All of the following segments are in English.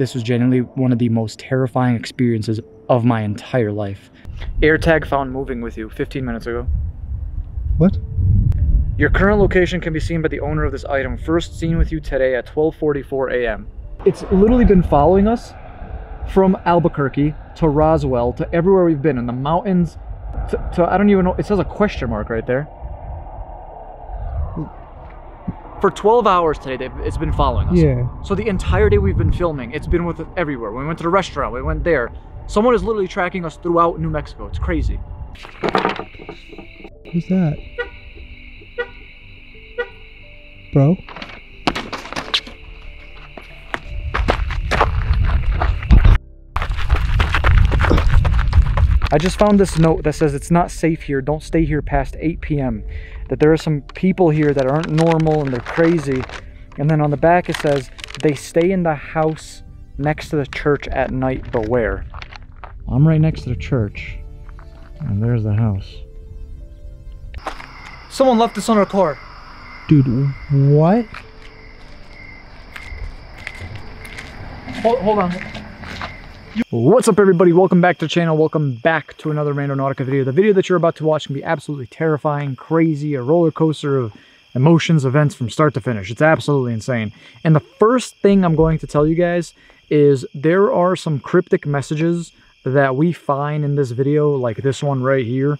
this was genuinely one of the most terrifying experiences of my entire life. AirTag found moving with you 15 minutes ago. What? Your current location can be seen by the owner of this item, first seen with you today at 12:44 a.m. It's literally been following us from Albuquerque to Roswell to everywhere we've been in the mountains to, to I don't even know it says a question mark right there. For 12 hours today, it's been following us. Yeah. So the entire day we've been filming, it's been with us everywhere. We went to the restaurant, we went there. Someone is literally tracking us throughout New Mexico. It's crazy. Who's that? Bro? I just found this note that says it's not safe here. Don't stay here past 8 p.m. That there are some people here that aren't normal and they're crazy. And then on the back it says they stay in the house next to the church at night. Beware. I'm right next to the church, and there's the house. Someone left this on our car. Dude, what? Hold, hold on. What's up everybody? Welcome back to the channel. Welcome back to another Randonautica video. The video that you're about to watch can be absolutely terrifying, crazy, a roller coaster of emotions, events from start to finish. It's absolutely insane. And the first thing I'm going to tell you guys is there are some cryptic messages that we find in this video, like this one right here.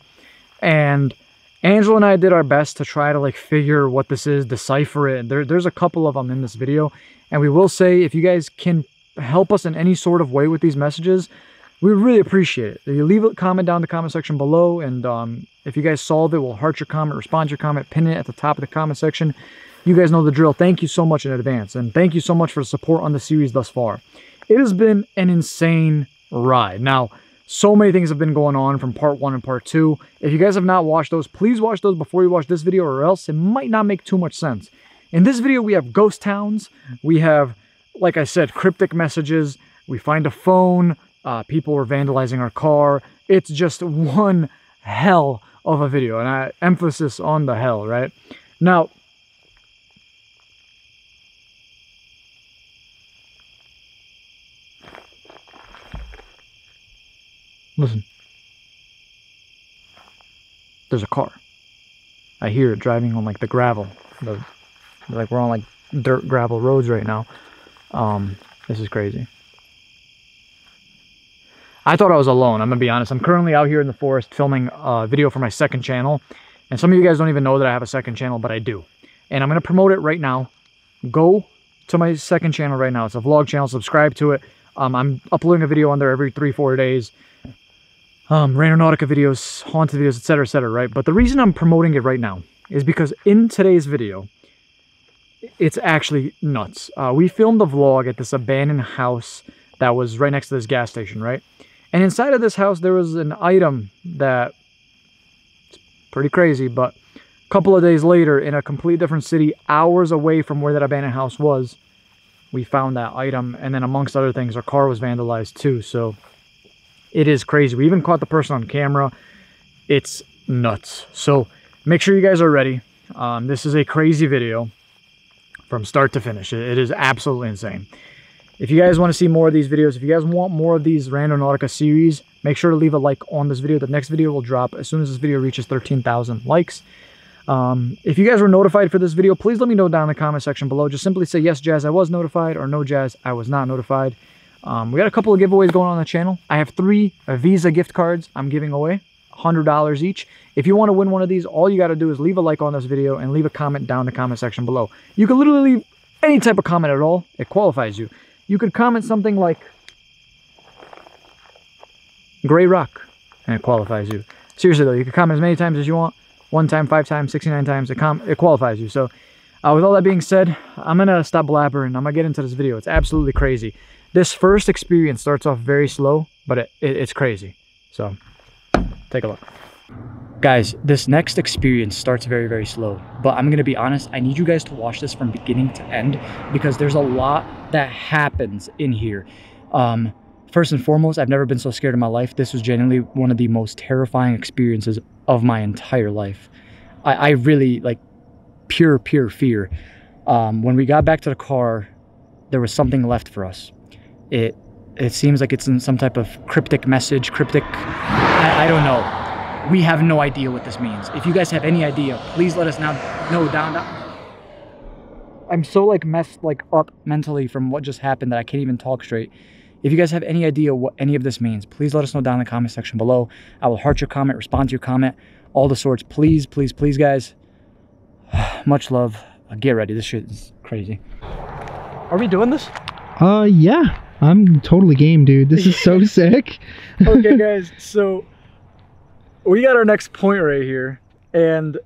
And Angelo and I did our best to try to like figure what this is, decipher it. There, there's a couple of them in this video. And we will say if you guys can help us in any sort of way with these messages, we would really appreciate it. You leave a comment down in the comment section below, and um, if you guys solve it, we'll heart your comment, respond to your comment, pin it at the top of the comment section. You guys know the drill. Thank you so much in advance, and thank you so much for the support on the series thus far. It has been an insane ride. Now, so many things have been going on from part one and part two. If you guys have not watched those, please watch those before you watch this video, or else it might not make too much sense. In this video, we have ghost towns. We have, like I said, cryptic messages. We find a phone. Uh, people are vandalizing our car. It's just one hell of a video, and I emphasis on the hell, right? Now, listen. There's a car. I hear it driving on like the gravel. The, like we're on like dirt gravel roads right now. Um, this is crazy. I thought I was alone. I'm gonna be honest. I'm currently out here in the forest filming a video for my second channel, and some of you guys don't even know that I have a second channel, but I do. And I'm gonna promote it right now. Go to my second channel right now. It's a vlog channel. Subscribe to it. Um, I'm uploading a video on there every three, four days. Um, Randonautica videos, haunted videos, etc., etc. right? But the reason I'm promoting it right now is because in today's video, it's actually nuts. Uh, we filmed a vlog at this abandoned house that was right next to this gas station, right? And inside of this house, there was an item that it's pretty crazy, but a couple of days later, in a completely different city, hours away from where that abandoned house was, we found that item. And then, amongst other things, our car was vandalized too. So it is crazy. We even caught the person on camera. It's nuts. So make sure you guys are ready. Um, this is a crazy video from start to finish. It, is absolutely insane. If you guys want to see more of these videos, if you guys want more of these Randonautica series, make sure to leave a like on this video. The next video will drop as soon as this video reaches 13,000 likes. Um, if you guys were notified for this video, please let me know down in the comment section below. Just simply say, yes, Jazz, I was notified, or no, Jazz, I was not notified. Um, we got a couple of giveaways going on, the channel. I have three Visa gift cards I'm giving away, $100 each. If you want to win one of these, all you got to do is leave a like on this video and leave a comment down in the comment section below. You can literally leave any type of comment at all. It qualifies you. You could comment something like Gray Rock, and it qualifies you. Seriously though, you can comment as many times as you want. One time, five times, 69 times, it, com it qualifies you. So uh, with all that being said, I'm going to stop blabbering. I'm to get into this video. It's absolutely crazy. This first experience starts off very slow, but it, it, it's crazy. So take a look. Guys, this next experience starts very, very slow, but I'm gonna be honest, I need you guys to watch this from beginning to end because there's a lot that happens in here. Um, first and foremost, I've never been so scared in my life. This was genuinely one of the most terrifying experiences of my entire life. I, I really, like, pure, pure fear. Um, when we got back to the car, there was something left for us. It it seems like it's in some type of cryptic message, cryptic. I, I don't know. We have no idea what this means. If you guys have any idea, please let us now know down. down. I'm so like messed like up mentally from what just happened that I can't even talk straight. If you guys have any idea what any of this means, please let us know down in the comment section below. I will heart your comment, respond to your comment, all the sorts. Please, please, please, guys. Much love. Uh, Get ready. This shit is crazy. Are we doing this? Uh, yeah. I'm totally game, dude. This is so sick. okay, guys. So we got our next point right here, and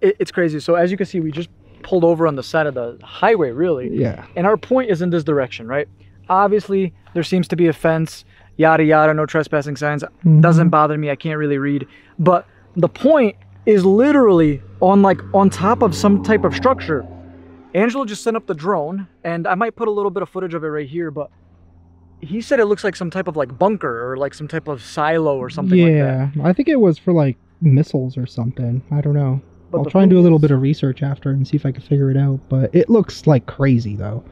it, it's crazy. So as you can see, we just pulled over on the side of the highway, really. Yeah. And our point is in this direction, right? Obviously, there seems to be a fence, yada yada, no trespassing signs. Mm-hmm. Doesn't bother me. I can't really read. But the point is literally on like on top of some type of structure. Angelo just sent up the drone, and I might put a little bit of footage of it right here, but he said it looks like some type of like bunker or like some type of silo or something like that. yeah. I think it was for like missiles or something. I don't know. But I'll try and do a little bit of research after and see if I can figure it out. But it looks like crazy though.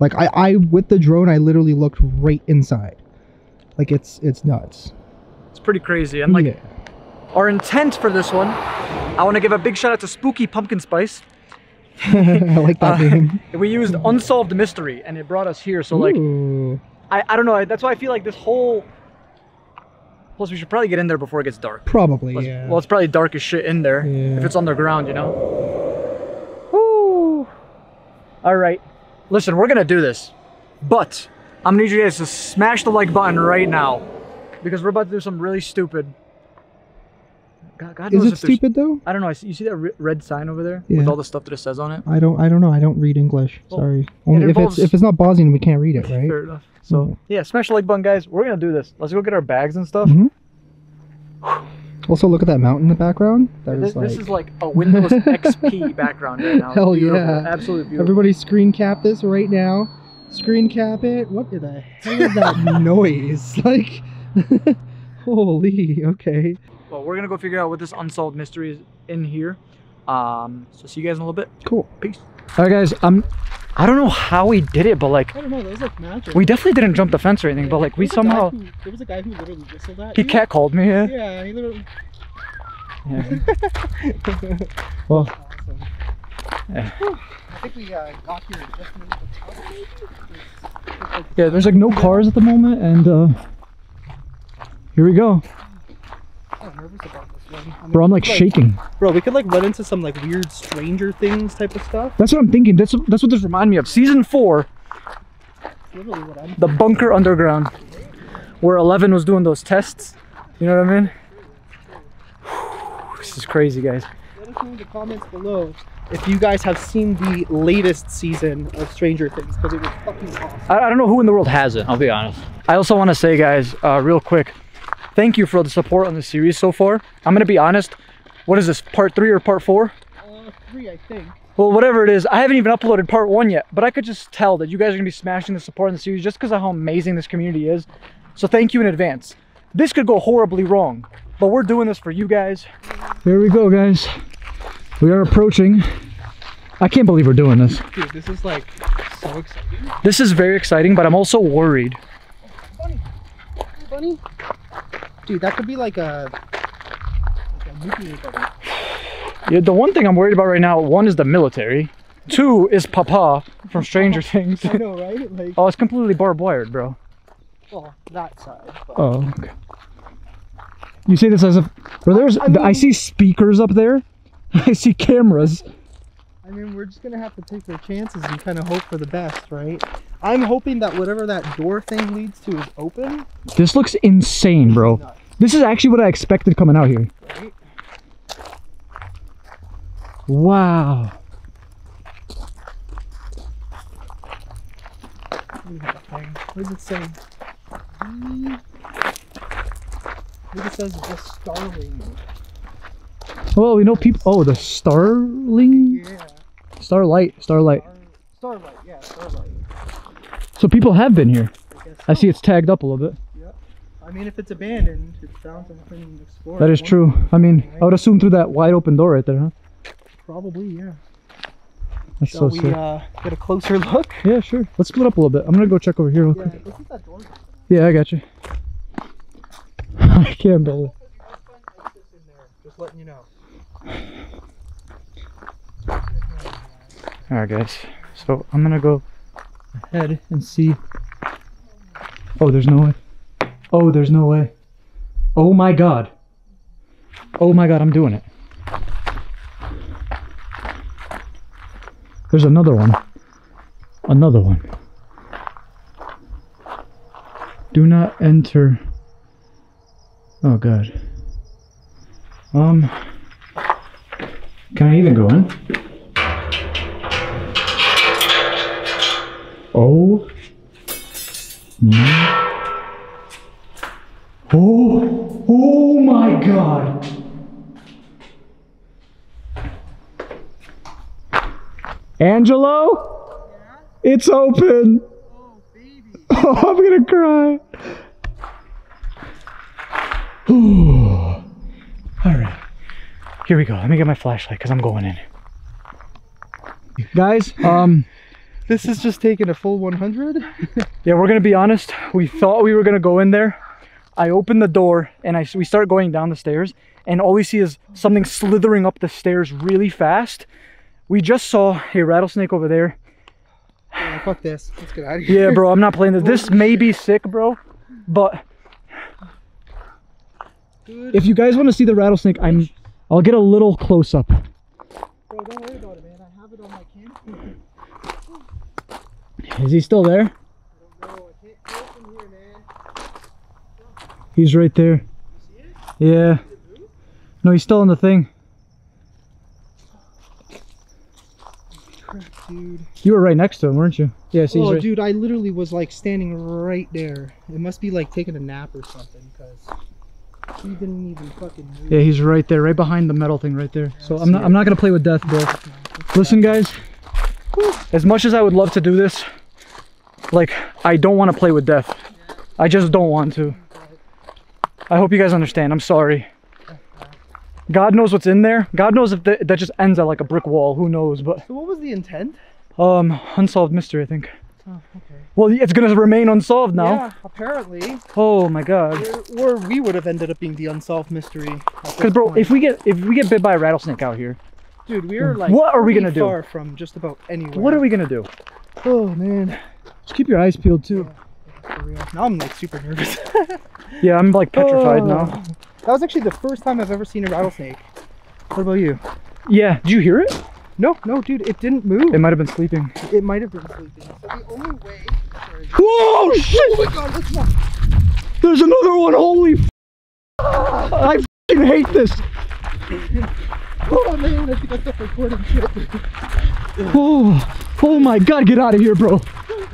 Like I, I with the drone, I literally looked right inside. Like it's it's nuts. It's pretty crazy. And like yeah. our intent for this one, I want to give a big shout out to Spooky Pumpkin Spice. I like that Uh, name. We used Unsolved Mystery, and it brought us here. So like, Ooh. I, I don't know. That's why I feel like this whole. Plus, we should probably get in there before it gets dark. probably Plus- yeah. Well, it's probably dark as shit in there Yeah. if it's underground, you know. Woo! All right, listen, we're gonna do this, but I'm gonna need you guys to smash the like button right now because we're about to do something really stupid. God, Is it stupid though? I don't know. I see, you see that re- red sign over there with all the stuff that it says on it. I don't I don't know. I don't read English. Well, Sorry. Only if involves- it's if it's not Bosnian, we can't read it, right? Fair enough. So Mhm. yeah, smash the like button, guys. We're gonna do this. Let's go get our bags and stuff. Mhm. Also, look at that mountain in the background. That This, is like, this is like a Windows XP background right now. Hell Beautiful. yeah. Absolutely beautiful. everybody screen cap this right now. Screen cap it. What the hell is that noise? Like, holy. Okay. Well, we're gonna go figure out what this unsolved mystery is in here. Um, so see you guys in a little bit. Cool. Peace. All right, guys. Um, I don't know how we did it, but like I don't know. That was like magic. we definitely didn't jump the fence or anything. But like we somehow there was a guy who literally whistled at he cat called me. Yeah. Yeah, he literally. yeah. well, Awesome. Yeah. I think we uh, got here just in the yeah. There's like no cars at the moment, and uh, here we go, I'm nervous about this one. I mean, bro. I'm like we could, shaking. Bro, we could like run into some like weird Stranger Things type of stuff. That's what I'm thinking. That's that's what this reminded me of. Season four, Literally what I'm. the bunker underground, where Eleven was doing those tests. You know what I mean? This is crazy, guys. Let us know in the comments below if you guys have seen the latest season of Stranger Things because it was fucking awesome. I, I don't know who in the world has it. I'll be honest. I also want to say, guys, uh, real quick, thank you for all the support on the series so far. I'm gonna be honest. What is this? Part three or part four? Uh, three, I think. Well, whatever it is, I haven't even uploaded part one yet, but I could just tell that you guys are gonna be smashing the support in the series just because of how amazing this community is. So thank you in advance. This could go horribly wrong, but we're doing this for you guys. Here we go, guys. We are approaching. I can't believe we're doing this. Dude, this is like so exciting. This is very exciting, but I'm also worried. Bunny. Dude, that could be like a. Like a. Yeah, the one thing I'm worried about right now, one is the military. Two is Papa from Stranger Things. I know, right? Like, Oh, it's completely barbed wired, bro. well, that side. But... Oh, okay. You say this as a. Bro, there's. I I, see speakers up there. I see cameras. I mean, we're just gonna have to take our chances and kind of hope for the best, right? I'm hoping that whatever that door thing leads to is open. This looks insane, bro. Nuts, This is actually what I expected coming out here. right? Wow. Look at that thing. What does it say? What it says just Starling. Well, we know people. Oh, the Starling? Yeah. Starlight. Starlight. Star- Starlight, yeah, Starlight. So people have been here. I. I see it's tagged up a little bit. I mean, if it's abandoned, it's something to explore. That is true. I mean, I would assume through that wide open door right there, huh? Probably, yeah. That's Shall so we sick. uh, get a closer look? Yeah, sure. Let's split up a little bit. I'm gonna go check over here real quick. this is that door. Yeah, I got you. I can't believe. Just letting you know. All right, guys. So I'm gonna go ahead and see. Oh, there's no way. Oh, there's no way. Oh my god. Oh my god, I'm doing it. There's another one. Another one. Do not enter. Oh god. Um. Can I even go in? Oh. my- Oh. Oh my god. Angelo? It's open. Oh, baby. Oh, I'm gonna cry. Ooh. All right. Here we go. Let me get my flashlight because I'm going in. Guys, um, This is just taking a full 100. yeah, we're gonna be honest. We thought we were gonna go in there. I open the door and I we start going down the stairs, and all we see is something slithering up the stairs really fast. We just saw a rattlesnake over there. Yeah, fuck this. Let's get out of here. Yeah, bro, I'm not playing this. This may be sick, bro, but Dude. if you guys want to see the rattlesnake, I'm. I'll get a little close up. Bro, don't worry about it, man. I have it on my camera. Is he still there? I don't know. I can't go from here, man. He's right there. See it? Yeah. No, he's still in the thing. Crap, dude. You were right next to him, weren't you? Yeah, see, he's Oh, right. dude, I literally was like standing right there. It must be like taking a nap or something, because he didn't even fucking move. Yeah, he's right there, right behind the metal thing right there. So I I'm not. see I'm not gonna play with death, bro. Listen, guys. As much as I would love to do this, like I don't want to play with death. I just don't want to. I hope you guys understand. I'm sorry. God knows what's in there. God knows if that that just ends at like a brick wall. Who knows? But So what was the intent? um, unsolved mystery. I think. Oh, okay. Well, it's gonna remain unsolved now. Yeah, apparently. Oh my God. Or, or we would have ended up being the unsolved mystery. Because bro, if we get if we get bit by a rattlesnake out here, Dude, we are like What are we gonna do? far from just about anywhere. what are we gonna do? Oh man. Just keep your eyes peeled too. Now I'm like super nervous. Yeah, I'm like petrified Oh. now. That was actually the first time I've ever seen a rattlesnake. What about you? Yeah, did you hear it? No, no, dude, it didn't move. It might have been sleeping. It might have been sleeping. So the only way. Sorry. Whoa, shit! Oh my god, what's that? There's another one. Holy! F- I hate this. Oh man, I think I stopped recording shit. Oh, oh my god! Get out of here, bro.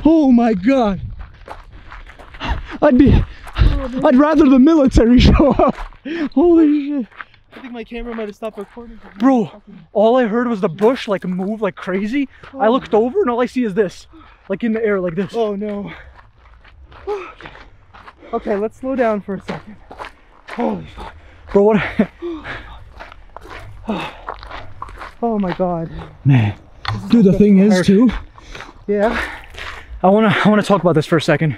Oh my god. I'd be. I'd rather the military show up. Holy shit, I think my camera might have stopped recording. bro! All I heard was the bush like move like crazy. I oh. looked over and all I see is this, like in the air, like this. Oh no. Okay, let's slow down for a second. Holy fuck. Bro, what? Oh my god. Man, dude, the thing is too. Yeah. I wanna I wanna talk about this for a second.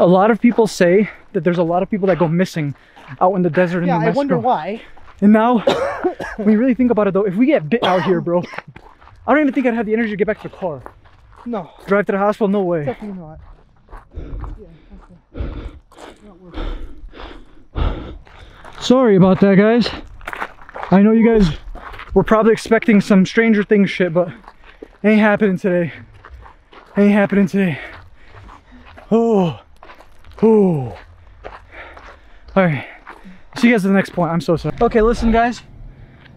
A lot of people say that there's a lot of people that go missing out in the desert in Yeah, New I wonder why. And now, when you really think about it though, if we get bit out here, bro, I don't even think I'd have the energy to get back to the car. No, Drive to the hospital, no way. definitely not. Yeah, okay. Not. Sorry about that, guys. I know you guys were probably expecting some Stranger Things shit, but ain't happening today. Ain't happening today. Oh, oh. All right. See you guys at the next point. I'm so sorry. Okay, listen, guys.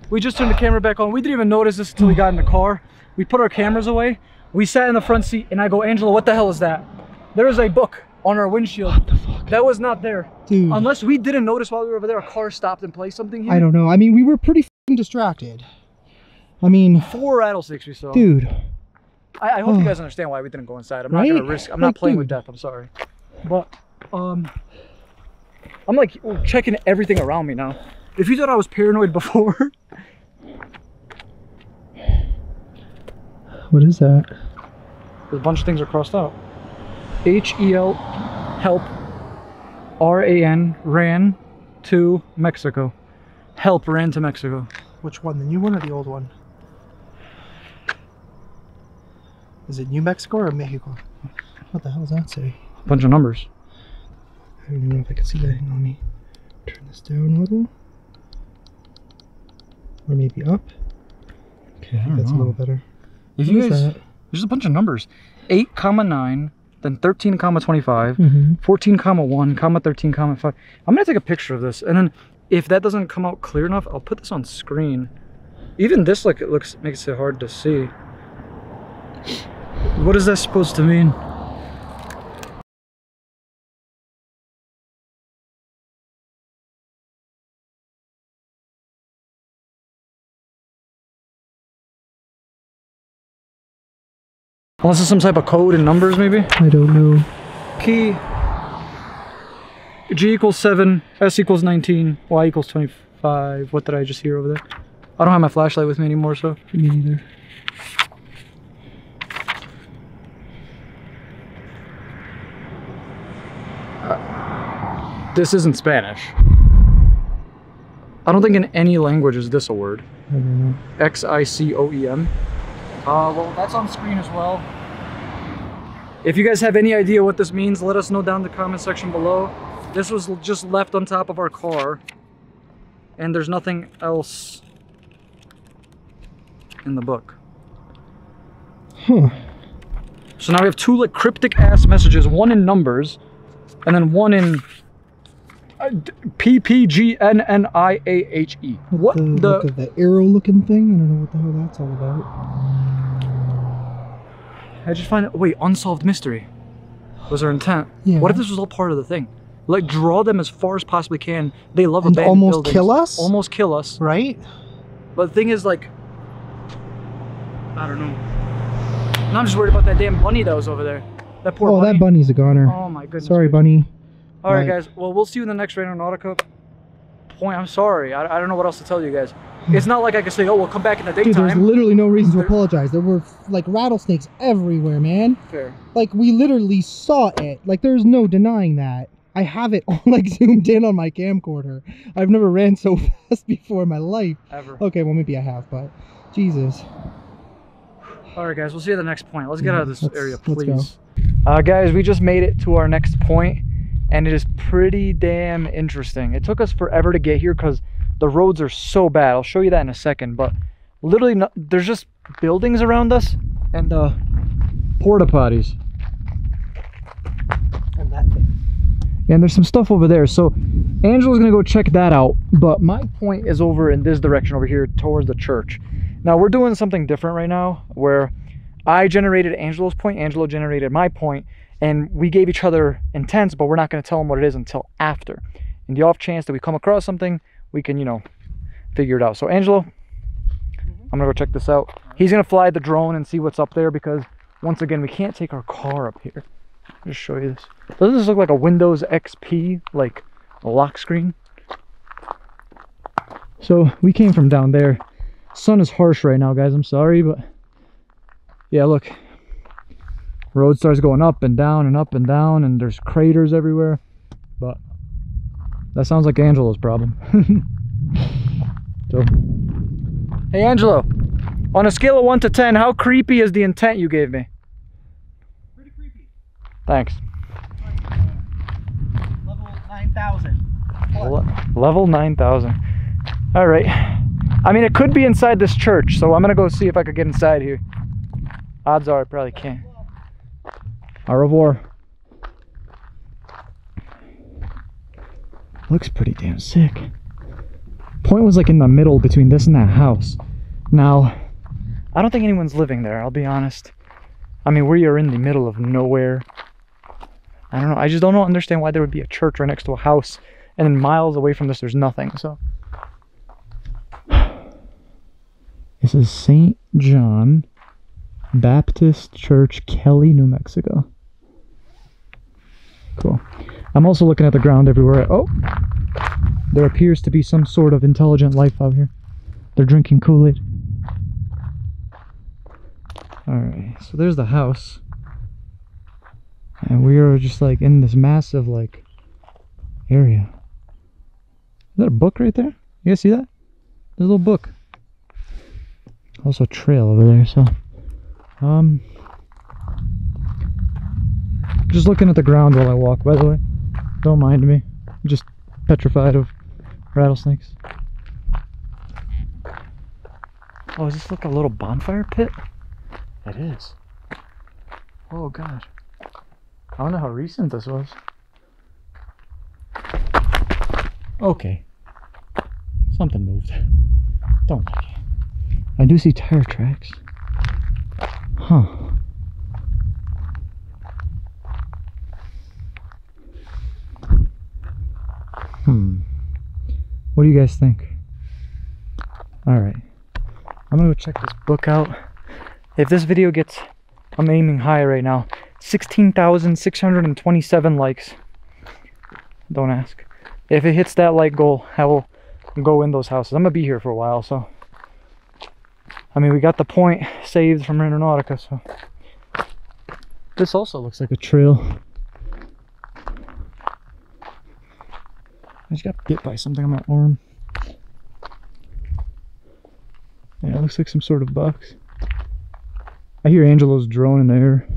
We just turned the camera back on. We didn't even notice this until we got in the car. We put our cameras away. We sat in the front seat, and I go, Angelo, what the hell is that? There is a book on our windshield. What the fuck? That was not there. Dude, Unless we didn't notice while we were over there, a car stopped and placed something here. I don't know. I mean, we were pretty fing distracted. I mean, Four rattlesnakes we saw. dude. I, I hope Oh. you guys understand why we didn't go inside. I'm not gonna risk. I'm not Like, playing with death. I'm sorry, but um, I'm like checking everything around me now. If you thought I was paranoid before, What is that? A bunch of things are crossed out. H E L help R A N ran to Mexico. Help ran to Mexico. Which one? The new one or the old one? Is it New Mexico or Mexico? What the hell does that say? A bunch of numbers. I don't even know if I can see that. Hang on, let me turn this down a little. Or maybe up. Okay, I I think that's a little better. If What you guys, that? there's a bunch of numbers. 8 comma 9, then 13 comma 25, Mm-hmm. 14 comma 1, comma 13 comma 5. I'm gonna take a picture of this and then if that doesn't come out clear enough, I'll put this on screen. Even this like it looks makes it hard to see. What is that supposed to mean? Unless it's some type of code and numbers maybe? I don't know. key g equals 7 s equals 19 y equals 25 what did i just hear over there i don't have my flashlight with me anymore so Me neither. this isn't spanish i don't think in any language is this a word I don't know. x-i-c-o-e-m uh well that's on screen as well if you guys have any idea what this means let us know down in the comment section below this was just left on top of our car and there's nothing else in the book Huh. So now we have two like cryptic ass messages, one in numbers, and then one in uh, P P G N N I A H E. What the, the? like the, the arrow looking thing? I don't know what the hell that's all about. I just find it. Wait, unsolved mystery. Was their intent? Yeah. What if this was all part of the thing? Like draw them as far as possibly can. They love And abandoned almost buildings. kill us? Almost kill us. Right? But the thing is, like, I don't know. And I'm just worried about that damn bunny that was over there. That poor Oh, bunny. that bunny's a goner. Oh my goodness. Sorry, bunny. All right, guys. Well, we'll see you in the next Nautica point. I'm sorry. I, I don't know what else to tell you guys. It's not like I can say, oh, we'll come back in the daytime. Dude, there's literally no reason to apologize. There were like rattlesnakes everywhere, man. Fair. Like we literally saw it. Like there's no denying that. I have it all like zoomed in on my camcorder. I've never ran so fast before in my life. Ever. Okay, well maybe I have, but Jesus. All right, guys. We'll see you at the next point. Let's get out of this Let's- area, let's go. please. Uh, guys, we just made it to our next point, and it is pretty damn interesting. It took us forever to get here because the roads are so bad. I'll show you that in a second. But literally, no, there's just buildings around us and uh, porta potties. And that thing. and there's some stuff over there. So Angelo's gonna go check that out. But my point is over in this direction over here towards the church. Now we're doing something different right now where I generated Angelo's point, Angelo generated my point, and we gave each other intents, but we're not gonna tell them what it is until after. In the off chance that we come across something, we can, you know, figure it out. So Angelo, I'm gonna go check this out. He's gonna fly the drone and see what's up there because once again we can't take our car up here. I'll just show you this. Doesn't this look like a Windows XP, like a lock screen? So we came from down there. Sun is harsh right now, guys. I'm sorry, but yeah, look. Road starts going up and down and up and down, and there's craters everywhere. But that sounds like Angelo's problem. so, hey, Angelo. On a scale of one to ten, how creepy is the intent you gave me? Pretty creepy. Thanks. Level 9000. Level 9000 all right i mean it could be inside this church so i'm gonna go see if i could get inside here odds are i probably can't au revoir looks pretty damn sick. Point was like in the middle between this and that house. Now i don't think anyone's living there i'll be honest. I mean we are in the middle of nowhere. I don't know i just don't understand why there would be a church right next to a house and then miles away from this there's nothing so. This is st john baptist church kelly new mexico. Cool i'm also looking at the ground everywhere oh there appears to be some sort of intelligent life out here they're drinking kool-aid Alright, so there's the house. And we are just like in this massive like area. Is that a book right there? You guys see that? There's a little book. Also a trail over there, so um just looking at the ground while I walk, by the way. Don't mind me. I'm just petrified of rattlesnakes. Oh, is this like a little bonfire pit? It is. Oh god. I don't know how recent this was. Okay. Something moved. Don't like it. I do see tire tracks. Huh. What do you guys think? Alright. I'm gonna go check this book out. If this video gets, I'm aiming high right now, 16,627 likes. Don't ask. If it hits that like goal, I will go in those houses. I'm gonna be here for a while, so. I mean, we got the point saved from Randonautica, so. This also looks like a trail. I just got bit by something on my arm. Yeah, it looks like some sort of box. I hear Angelo's drone in there.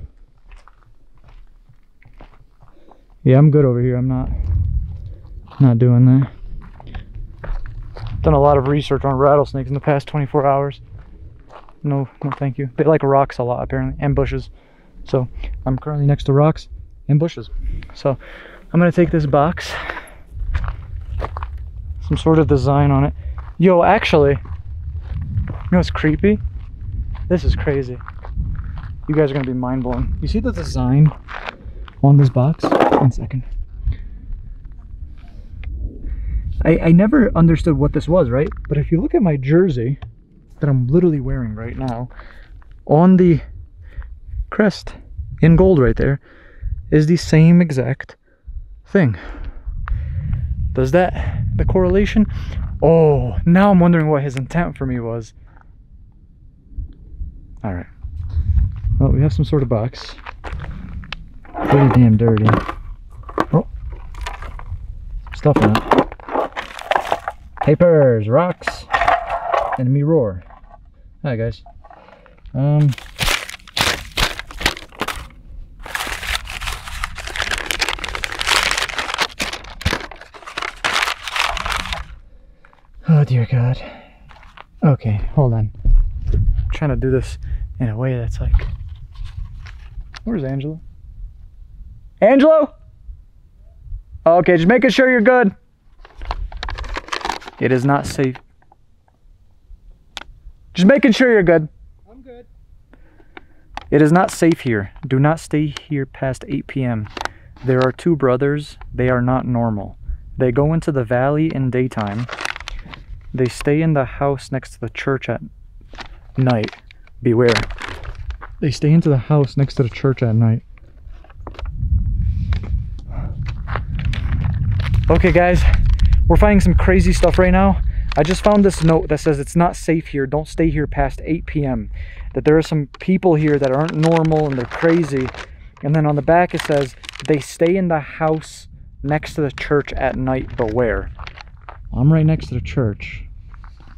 Yeah, I'm good over here. I'm not not doing that. Done a lot of research on rattlesnakes in the past 24 hours. No, no thank you. They like rocks a lot apparently and bushes. So, I'm currently next to rocks and bushes. So, I'm to take this box. Some sort of design on it. Yo, actually, you know what's creepy? This is crazy. You guys are gonna be mind blown. You see the design on this box? One second. I, I never understood what this was, right? But if you look at my jersey that I'm literally wearing right now, on the crest in gold right there is the same exact thing. Does that, the correlation? Oh, now I'm wondering what his intent for me was. All right. Well, we have some sort of box. Pretty damn dirty. Oh. Stuff in it. Papers, rocks, and enemy roar. Hi guys. Um. Oh dear God. Okay, hold on. I'm trying to do this in a way that's like. Where's Angelo? Angelo? Okay, just making sure you're good. It is not safe. Just making sure you're good. I'm good. It is not safe here. Do not stay here past 8 p.m. There are two brothers. They are not normal. They go into the valley in daytime. They stay in the house next to the church at night. Beware. They stay into the house next to the church at night. Okay, guys, we're finding some crazy stuff right now. I just found this note that says it's not safe here. Don't stay here past 8 p.m. That there are some people here that aren't normal and they're crazy. And then on the back it says they stay in the house next to the church at night. Beware. I'm right next to the church,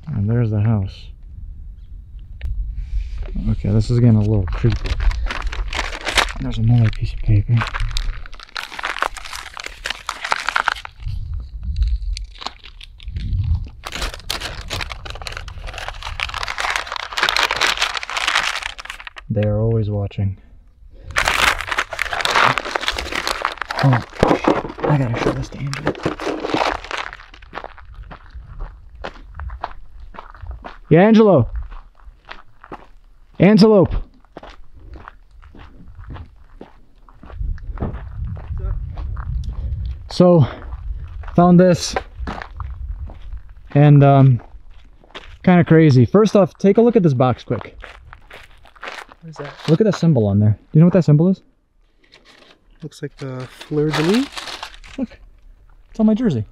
and there's the house. Okay, this is getting a little creepy. There's another piece of paper. They are always watching. Oh. I gotta show this to Andrew. Yeah, Angelo. Antelope. So, found this, and um, kind of crazy. First off, take a look at this box quick. What is that? Look at that symbol on there. Do you know what that symbol is? Looks like the fleur de lis. Look, it's on my jersey.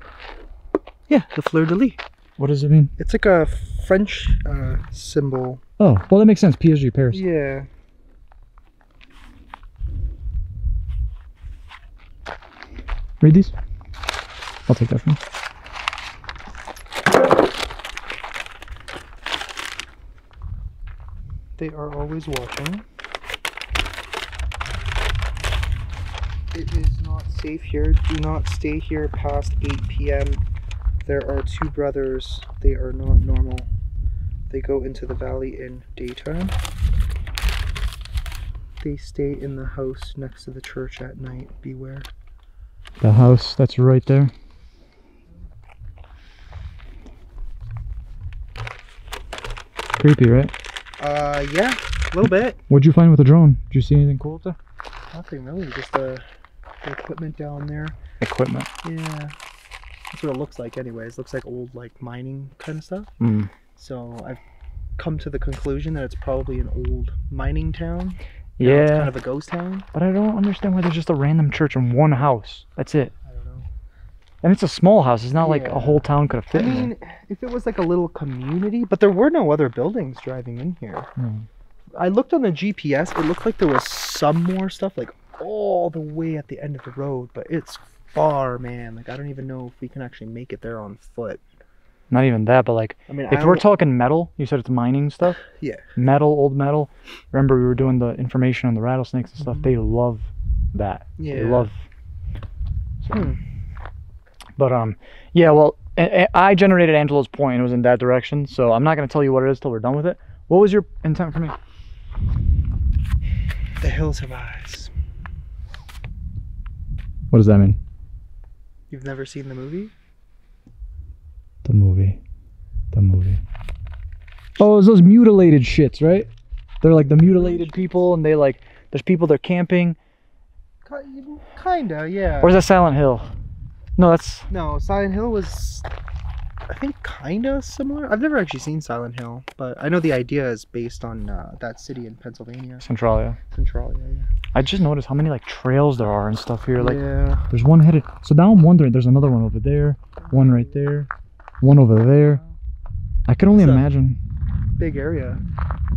Yeah, the fleur de lis. What does it mean? It's like a French uh, symbol. Oh, well, that makes sense. PSG, Paris. Yeah. Read these. I'll take that from you. They are always watching. It is not safe here. Do not stay here past 8 p.m. There are two brothers. They are not normal. They go into the valley in daytime. They stay in the house next to the church at night. Beware. The house that's right there. Creepy, right? Uh, yeah, a little bit. What'd you find with the drone? Did you see anything cool up there? Nothing really, just the, the equipment down there. Equipment. Yeah. That's what it looks like anyways. Looks like old like mining kind of stuff. Mm. So I've come to the conclusion that it's probably an old mining town. Now It's Yeah, kind of a ghost town. but I don't understand why there's just a random church in one house. That's it. I don't know. And it's a small house. It's not like a whole town could have I fit in mean, if it was like a little community, but there were no other buildings driving in here. Mm. I looked on the GPS. It looked like there was some more stuff like all the way at the end of the road, but it's far, man. Like I don't even know if we can actually make it there on foot. Not even that, but like I mean, if I we're talking metal, you said it's mining stuff. Yeah. Metal, old metal. Remember we were doing the information on the rattlesnakes and stuff. Mhm. They love that. Yeah. They love. So- Hmm. But um, yeah. Well, I, I generated Angelo's point. It was in that direction. So I'm not gonna tell you what it is till we're done with it. What was your intent for me? the hills have eyes. What does that mean? You've never seen the movie? The movie. The movie. Oh, it's those mutilated shits, right? They're like the mutilated people, and they like there's people they're camping. Kinda, yeah. Or is that Silent Hill? No, that's No, Silent Hill was, I think, kinda similar. I've never actually seen Silent Hill, but I know the idea is based on uh, that city in Pennsylvania, Centralia. Centralia. Yeah. I just noticed how many like trails there are and stuff here. Like yeah. there's one headed. So now I'm wondering. There's another one over there, one right there, one over there. I can only It's a- imagine. Big area.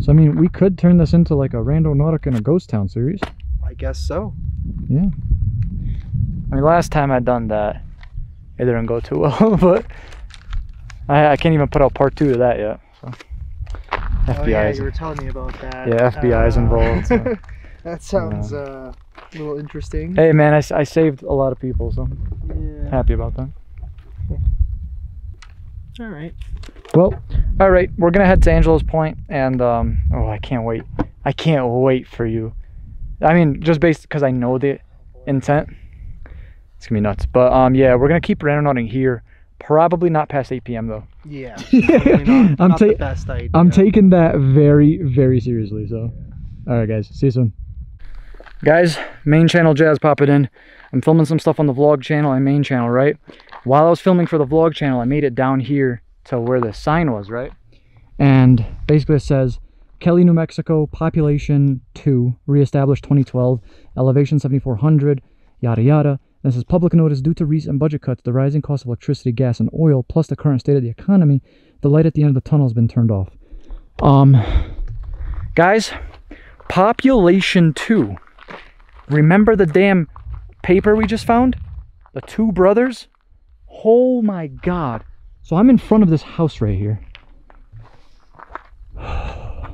So I mean, we could turn this into like a Rando Nautic and a Ghost Town series. I guess so. Yeah. I mean, last time I done that, it didn't go too well, but I, I can't even put out part two of that yet. So FBI oh, yeah, you were telling me about that. Yeah, FBI is Uh, involved, so. that sounds uh, a little interesting. Hey man, I, I saved a lot of people, so Yeah. happy about that. All right. Well, all right, we're gonna head to Angelo's Point, and um, oh, I can't wait. I can't wait for you. I mean, just based because I know the intent. It's gonna be nuts. But um, yeah, we're gonna keep randonauting here. Probably not past 8 p.m. though. Yeah. Not, I'm not the ta- best idea. I'm taking that very, very seriously. So, all right, guys, see you soon. Guys, main channel Jazz popping in. I'm filming some stuff on the vlog channel and main channel, right? While I was filming for the vlog channel, I made it down here to where the sign was, right? And basically it says Kelly, New Mexico, population 2, reestablished 2012, elevation 7400, yada yada. This is public notice due to recent budget cuts, the rising cost of electricity, gas, and oil, plus the current state of the economy. The light at the end of the tunnel has been turned off. Um, guys, population 2. Remember the damn paper we just found? The two brothers? Oh my god. So I'm in front of this house right here. I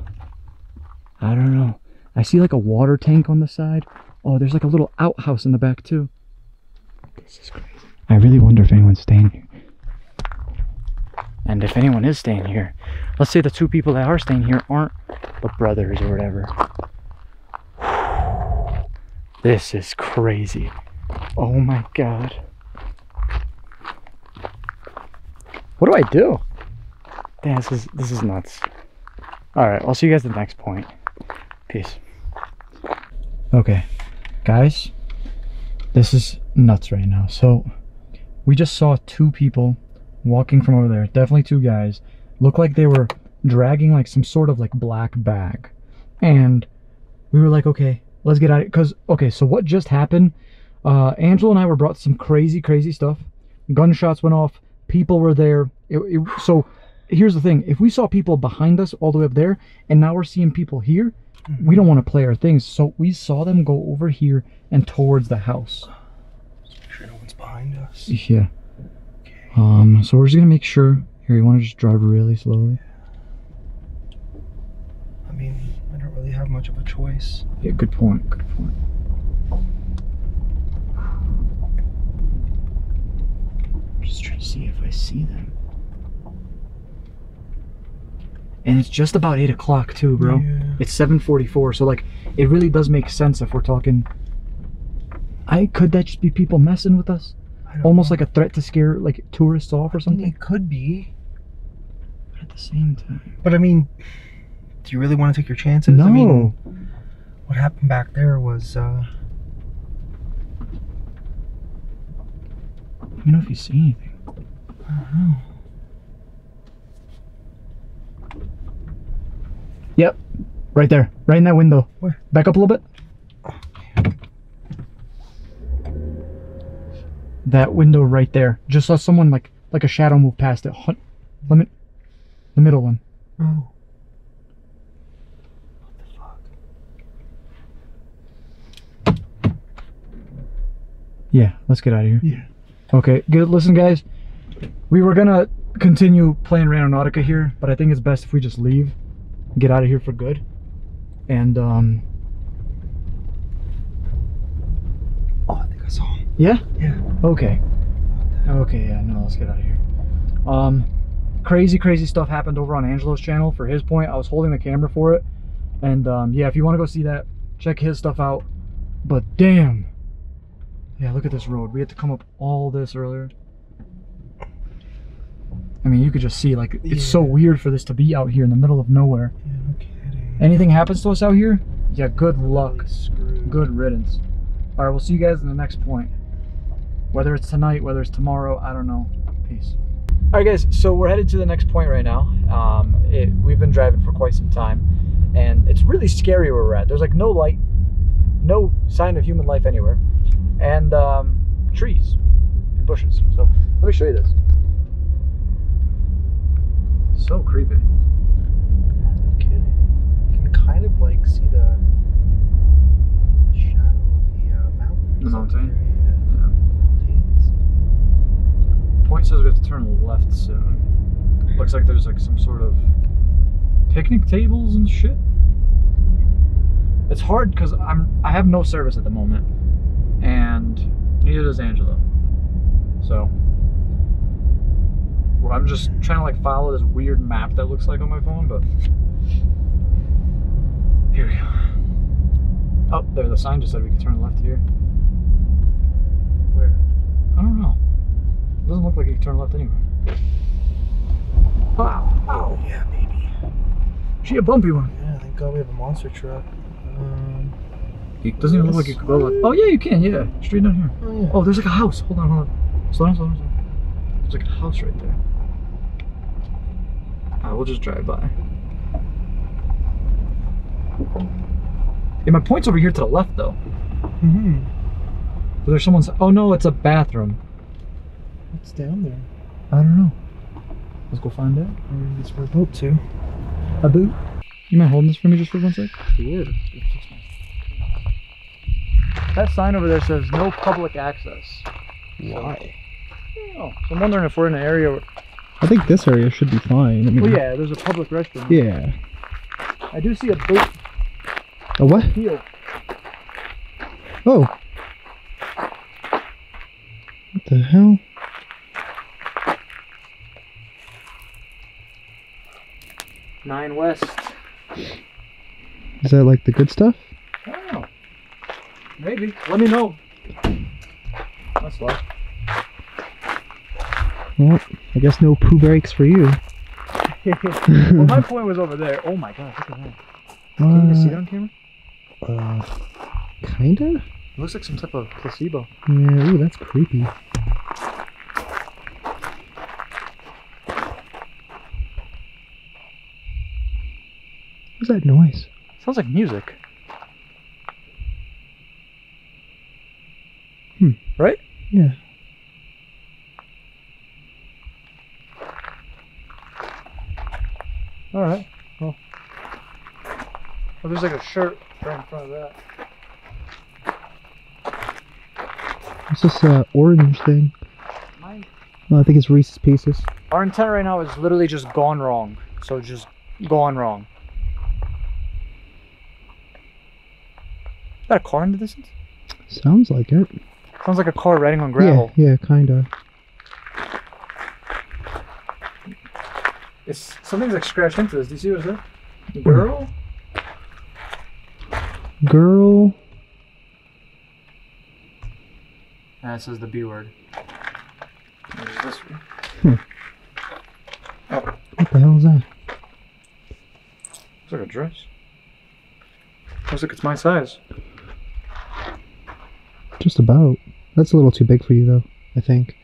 don't know. I see like a water tank on the side. Oh, there's like a little outhouse in the back too. This is crazy. I really wonder if anyone's staying here. And if anyone is staying here, let's say the two people that are staying here aren't the brothers or whatever. This is crazy. Oh my god. What do I do? Damn, this is this is nuts. Alright, I'll see you guys at the next point. Peace. Okay. Guys, this is nuts right now. So we just saw two people walking from over there. Definitely two guys. Looked like they were dragging like some sort of like black bag. And we were like, okay, let's get out of it. Because, okay, so what just happened? Uh, Angelo and I were brought some crazy, crazy stuff. Gunshots went off. People were there. It, it, so here's the thing. If we saw people behind us all the way up there, and now we're seeing people here, we don't want to play our things. So we saw them go over here and towards the house. Make sure no one's behind us. Yeah. Um, so we're just gonna make sure. Here, you want to just drive really slowly? I mean, I don't really have much of a choice. Yeah, good point. Good point. I'm just trying to see if I see them. And it's just about eight o'clock too, bro. Yeah. It's seven forty-four, so like, it really does make sense if we're talking. I could that just be people messing with us, almost know. like a threat to scare like tourists off or I mean, something. It could be. But at the same time, But I mean, do you really want to take your chances? no. I mean, what happened back there was, uh, Let me know if you see anything. I don't know. Yep, right there, right in that window. Where? Back up a little bit. That window right there. Just saw someone like like a shadow move past it. Hun- Let me, the middle one. Oh. What the fuck? Yeah, let's get out of here. Yeah. Okay, good. Listen, guys, we were gonna continue playing Randonautica here, but I think it's best if we just leave, and get out of here for good, and um, Oh, I think I saw him. Yeah. Yeah. Okay. Okay, yeah, no, let's get out of here. Um, crazy, crazy stuff happened over on Angelo's channel. For his point, I was holding the camera for it, and um, yeah, if you want to go see that, check his stuff out. But damn, yeah, look at this road. We had to come up all this earlier. I mean, you could just see like it's so weird for this to be out here in the middle of nowhere. Yeah, no kidding. Anything happens to us out here, yeah, good luck. Really. Good riddance. All right, we'll see you guys in the next point. Whether it's tonight, whether it's tomorrow, I don't know. Peace. All right, guys. So we're headed to the next point right now. Um, it, we've been driving for quite some time, and it's really scary where we're at. There's like no light, no sign of human life anywhere, and um, trees and bushes. So let me show you this. So creepy. No kidding. You can kind of like see the, the shadow of the uh, mountains. The mountain? Point says we have to turn left soon. Looks like there's like some sort of picnic tables and shit. It's hard because I'm I have no service at the moment, and neither does Angelo. So well, I'm just trying to like follow this weird map that looks like on my phone, but here we go. Oh, there the sign just said we could turn left here. Where? I don't know. It doesn't look like you can turn left anywhere. Wow. Oh, yeah, maybe. She a bumpy one. Yeah, thank God we have a monster truck. Um, It doesn't even look like you could go like. Oh yeah, you can. Yeah, straight down here. oh, yeah. Oh, there's like a house. Hold on, hold on. Slow down, slow down, slow down. There's like a house right there. I will just drive by. Yeah, my point's over here to the left though. Mm-hmm. But there's someone's. Oh no, it's a bathroom. What's down there? I don't know. Let's go find out. Maybe it's where a boat to. A boot. You mind holding this for me just for one sec? Sure. That sign over there says no public access. Why? Oh, so I'm wondering if we're in an area. Where, I think this area should be fine. I mean, oh, well, yeah, there's a public restroom. yeah. I do see a boat A what? heel. Oh. What the hell? Nine West. Is that like the good stuff? I don't know. Maybe. Let me know. That's luck. Well, I guess no poo breaks for you. well, my point was over there. Oh my god, look at that. Can you see it on camera? Uh, kinda? It looks like some type of placebo. Yeah, ooh, that's creepy. What's that noise? Sounds like music. Hmm. Right? Yeah. Alright. Well. well. There's like a shirt right in front of that. What's this uh, orange thing? Oh, I think it's Reese's Pieces. our intent right now is literally just gone wrong. So just gone wrong. That a car in the distance? Sounds like it. Sounds like a car riding on gravel. Yeah, yeah, kinda. It's something's like scratched into this. Do you see what it says? Girl? Girl. It says the B word. What is this one? What the hell is that? Looks like a dress. Looks like it's my size. Just about. That's a little too big for you, though. I think.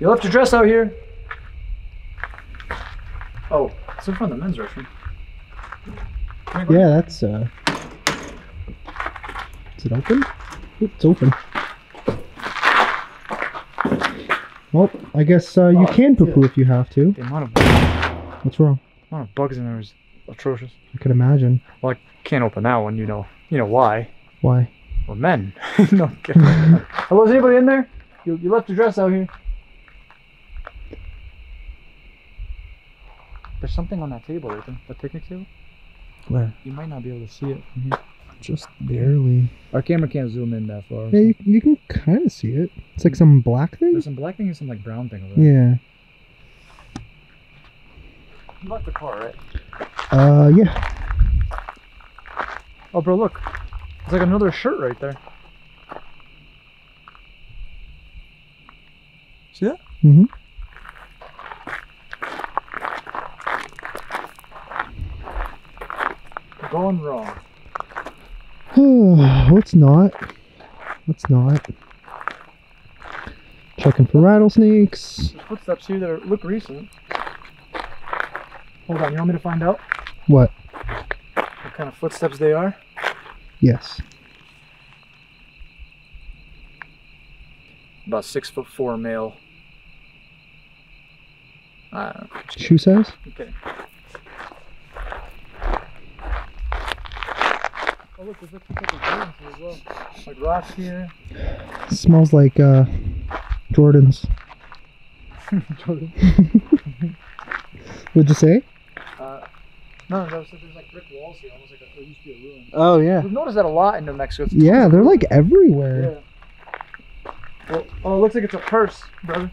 You left your dress out here. Oh, it's in front of the men's restroom. Can I go- Yeah, that's uh. Is it open? Oop, it's open. Well, I guess uh, you Oh, can poo poo if you have to. The amount of, What's wrong? amount of bugs in there is atrocious. I can imagine. Well, I can't open that one. You know, you know why? Why? We're men. no. Hello, is anybody in there? You, you left your dress out here. There's something on that table there. The picnic table. Where? You might not be able to see it from here. Just barely. Our camera can't zoom in that far. Yeah, you, you can kind of see it. It's like some black thing. There's some black thing and some like brown thing over there. Yeah. You left the car, right? Uh, yeah. Oh, bro, look. It's like another shirt right there. See that? Mm-hmm. Gone wrong. Let's not. Let's not. Checking for rattlesnakes. There's footsteps here that are, look recent. Hold on, you want me to find out What? what kind of footsteps they are? Yes. About six foot four male. I don't know. Shoe size? Okay. Oh look, there's a couple Jordans here as well. Like rocks here. Smells like uh, Jordans. Jordan. What'd you say? No, no, so there's like brick walls here, almost like a, there used to be a ruin. Oh yeah. We've noticed that a lot in New Mexico. Yeah, they're like everywhere. Yeah. Well, oh, it looks like it's a purse, brother.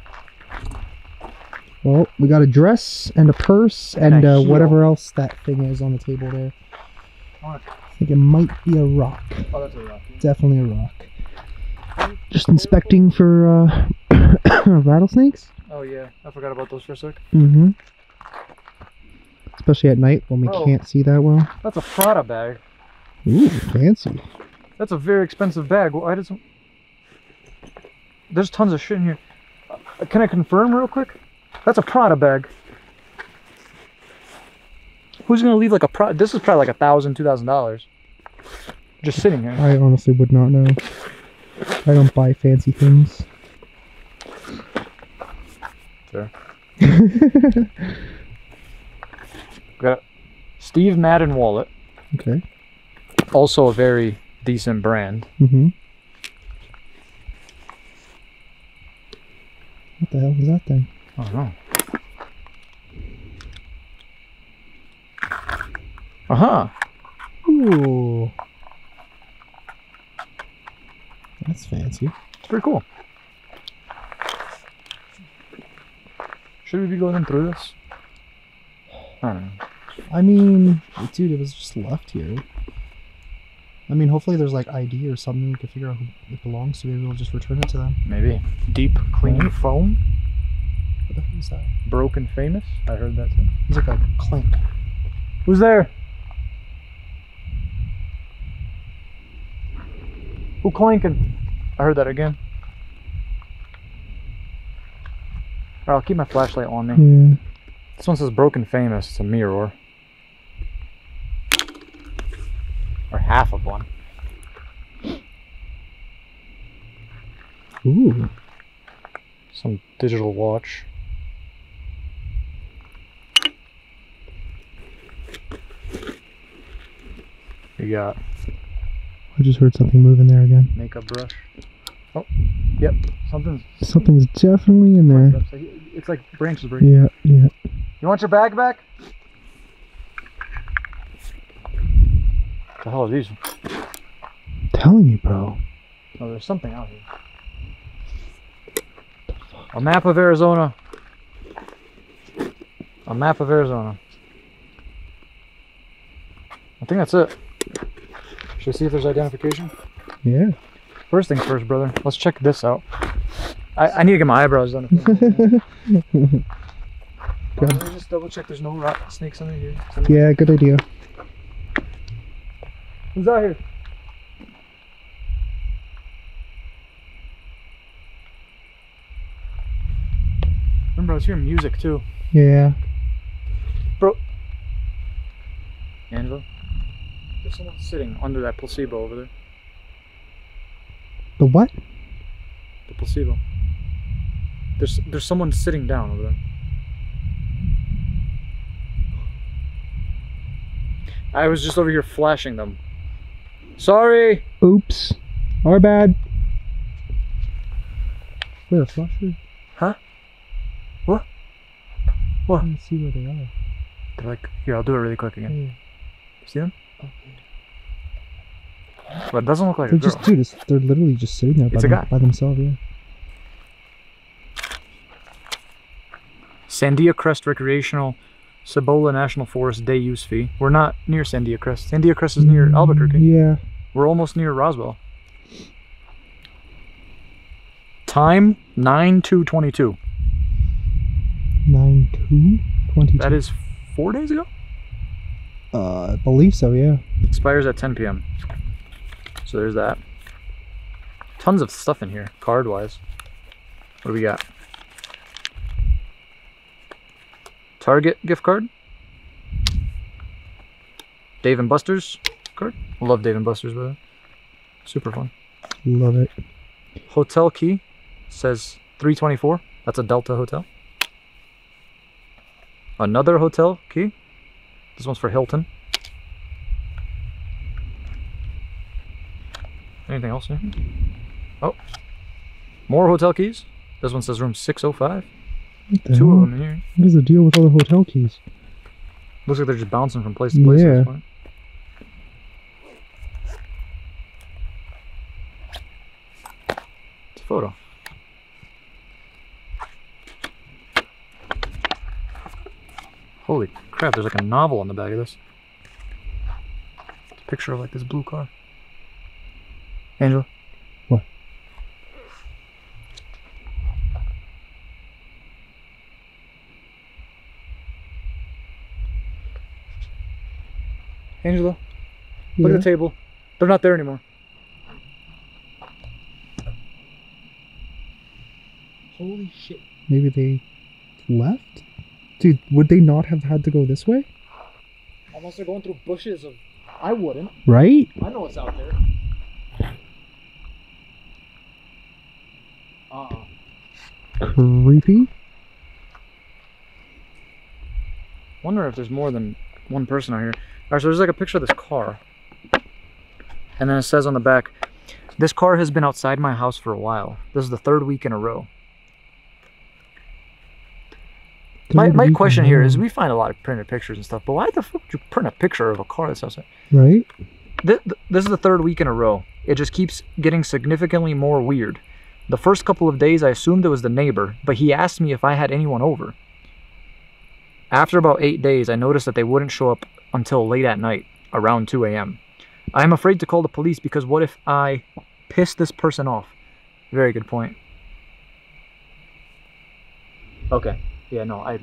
Well, we got a dress and a purse And and, a uh, whatever else that thing is on the table there. I think it might be a rock. Oh, that's a rock. yeah. Definitely a rock. Just inspecting for uh, rattlesnakes. Oh yeah, I forgot about those for a sec. Mm-hmm. Especially at night when we Oh. can't see that well. That's a Prada bag. Ooh, fancy. That's a very expensive bag. Why does? There's tons of shit in here. Uh, can I confirm real quick? That's a Prada bag. Who's gonna leave like a Prada? This is probably like a thousand, two thousand dollars. Just sitting here. I honestly would not know. I don't buy fancy things. Sure. Got Steve Madden wallet. Okay. Also a very decent brand. Mm-hmm. What the hell is that thing? I don't know. Uh huh. Ooh. That's fancy. It's pretty cool. Should we be going through this? I don't know. I mean, dude, it was just left here. I mean, hopefully there's like ID or something we can figure out who it belongs to. Maybe we'll just return it to them. Maybe. Deep clean foam? What the hell is that? Broken famous? I heard that too. It's like a clank. Who's there? Who clanking? I heard that again. Alright, I'll keep my flashlight on me. Yeah. This one says broken famous. It's a mirror. Or half of one. Ooh. Some digital watch. You got I just heard something moving there again. Makeup brush. Oh, yep. Something's. Something's definitely in there. It's like branches breaking. Yeah, yeah. You want your bag back? The hell are these? telling you, bro. Oh, there's something out here. A map of Arizona. A map of Arizona. I think that's it. Should we see if there's identification? Yeah. First things first, brother. Let's check this out. I, I need to get my eyebrows done. Let me just double check there's no rat snakes under here. yeah, good idea. Who's out here? Remember, I was hearing music too. Yeah. Bro. Angelo? There's someone sitting under that placebo over there. The what? The placebo. There's there's someone sitting down over there. I was just over here flashing them. Sorry. Oops. Our bad. Wait, a flasher? Huh? What? What? I see where they are. They're like, here, I'll do it really quick again. See them? Okay. But it doesn't look like They're a girl. just, dude, it's, they're literally just sitting there by, them- by themselves, yeah. Sandia Crest Recreational Cibola National Forest day use fee. We're not near Sandia Crest. Sandia Crest is near Albuquerque. Yeah. We're almost near Roswell. Time 9 to 22. 9 2 22. That is four days ago? Uh, I believe so, yeah. Expires at 10 p.m. So there's that. Tons of stuff in here, card wise. What do we got? Target gift card. Dave and Buster's card. Love Dave and Buster's, brother. Super fun. Love it. Hotel key says 324. That's a Delta hotel. Another hotel key. This one's for Hilton. Anything else in here? Oh. More hotel keys. This one says room 605. Two hell? of them here. What is the deal with all the hotel keys? Looks like they're just bouncing from place to place. Yeah. It's a photo. Holy crap, there's like a novel on the back of this. It's a picture of like this blue car. Angelo? What? Angelo, look Yeah. at the table. They're not there anymore. Holy shit. Maybe they left? Dude, would they not have had to go this way? Unless they're going through bushes of. I wouldn't. Right? I know what's out there. Uh uh Creepy. Wonder if there's more than one person out here. Alright, so there's like a picture of this car. And then it says on the back, this car has been outside my house for a while. This is the third week in a row. My, my question here is we find a lot of printed pictures and stuff, but why the fuck would you print a picture of a car that's outside? Right? Th- th- this is the third week in a row. It just keeps getting significantly more weird. The first couple of days, I assumed it was the neighbor, but he asked me if I had anyone over. After about eight days, I noticed that they wouldn't show up until late at night, around 2 a.m. I am afraid to call the police because what if I piss this person off? Very good point. Okay. Yeah, no, I.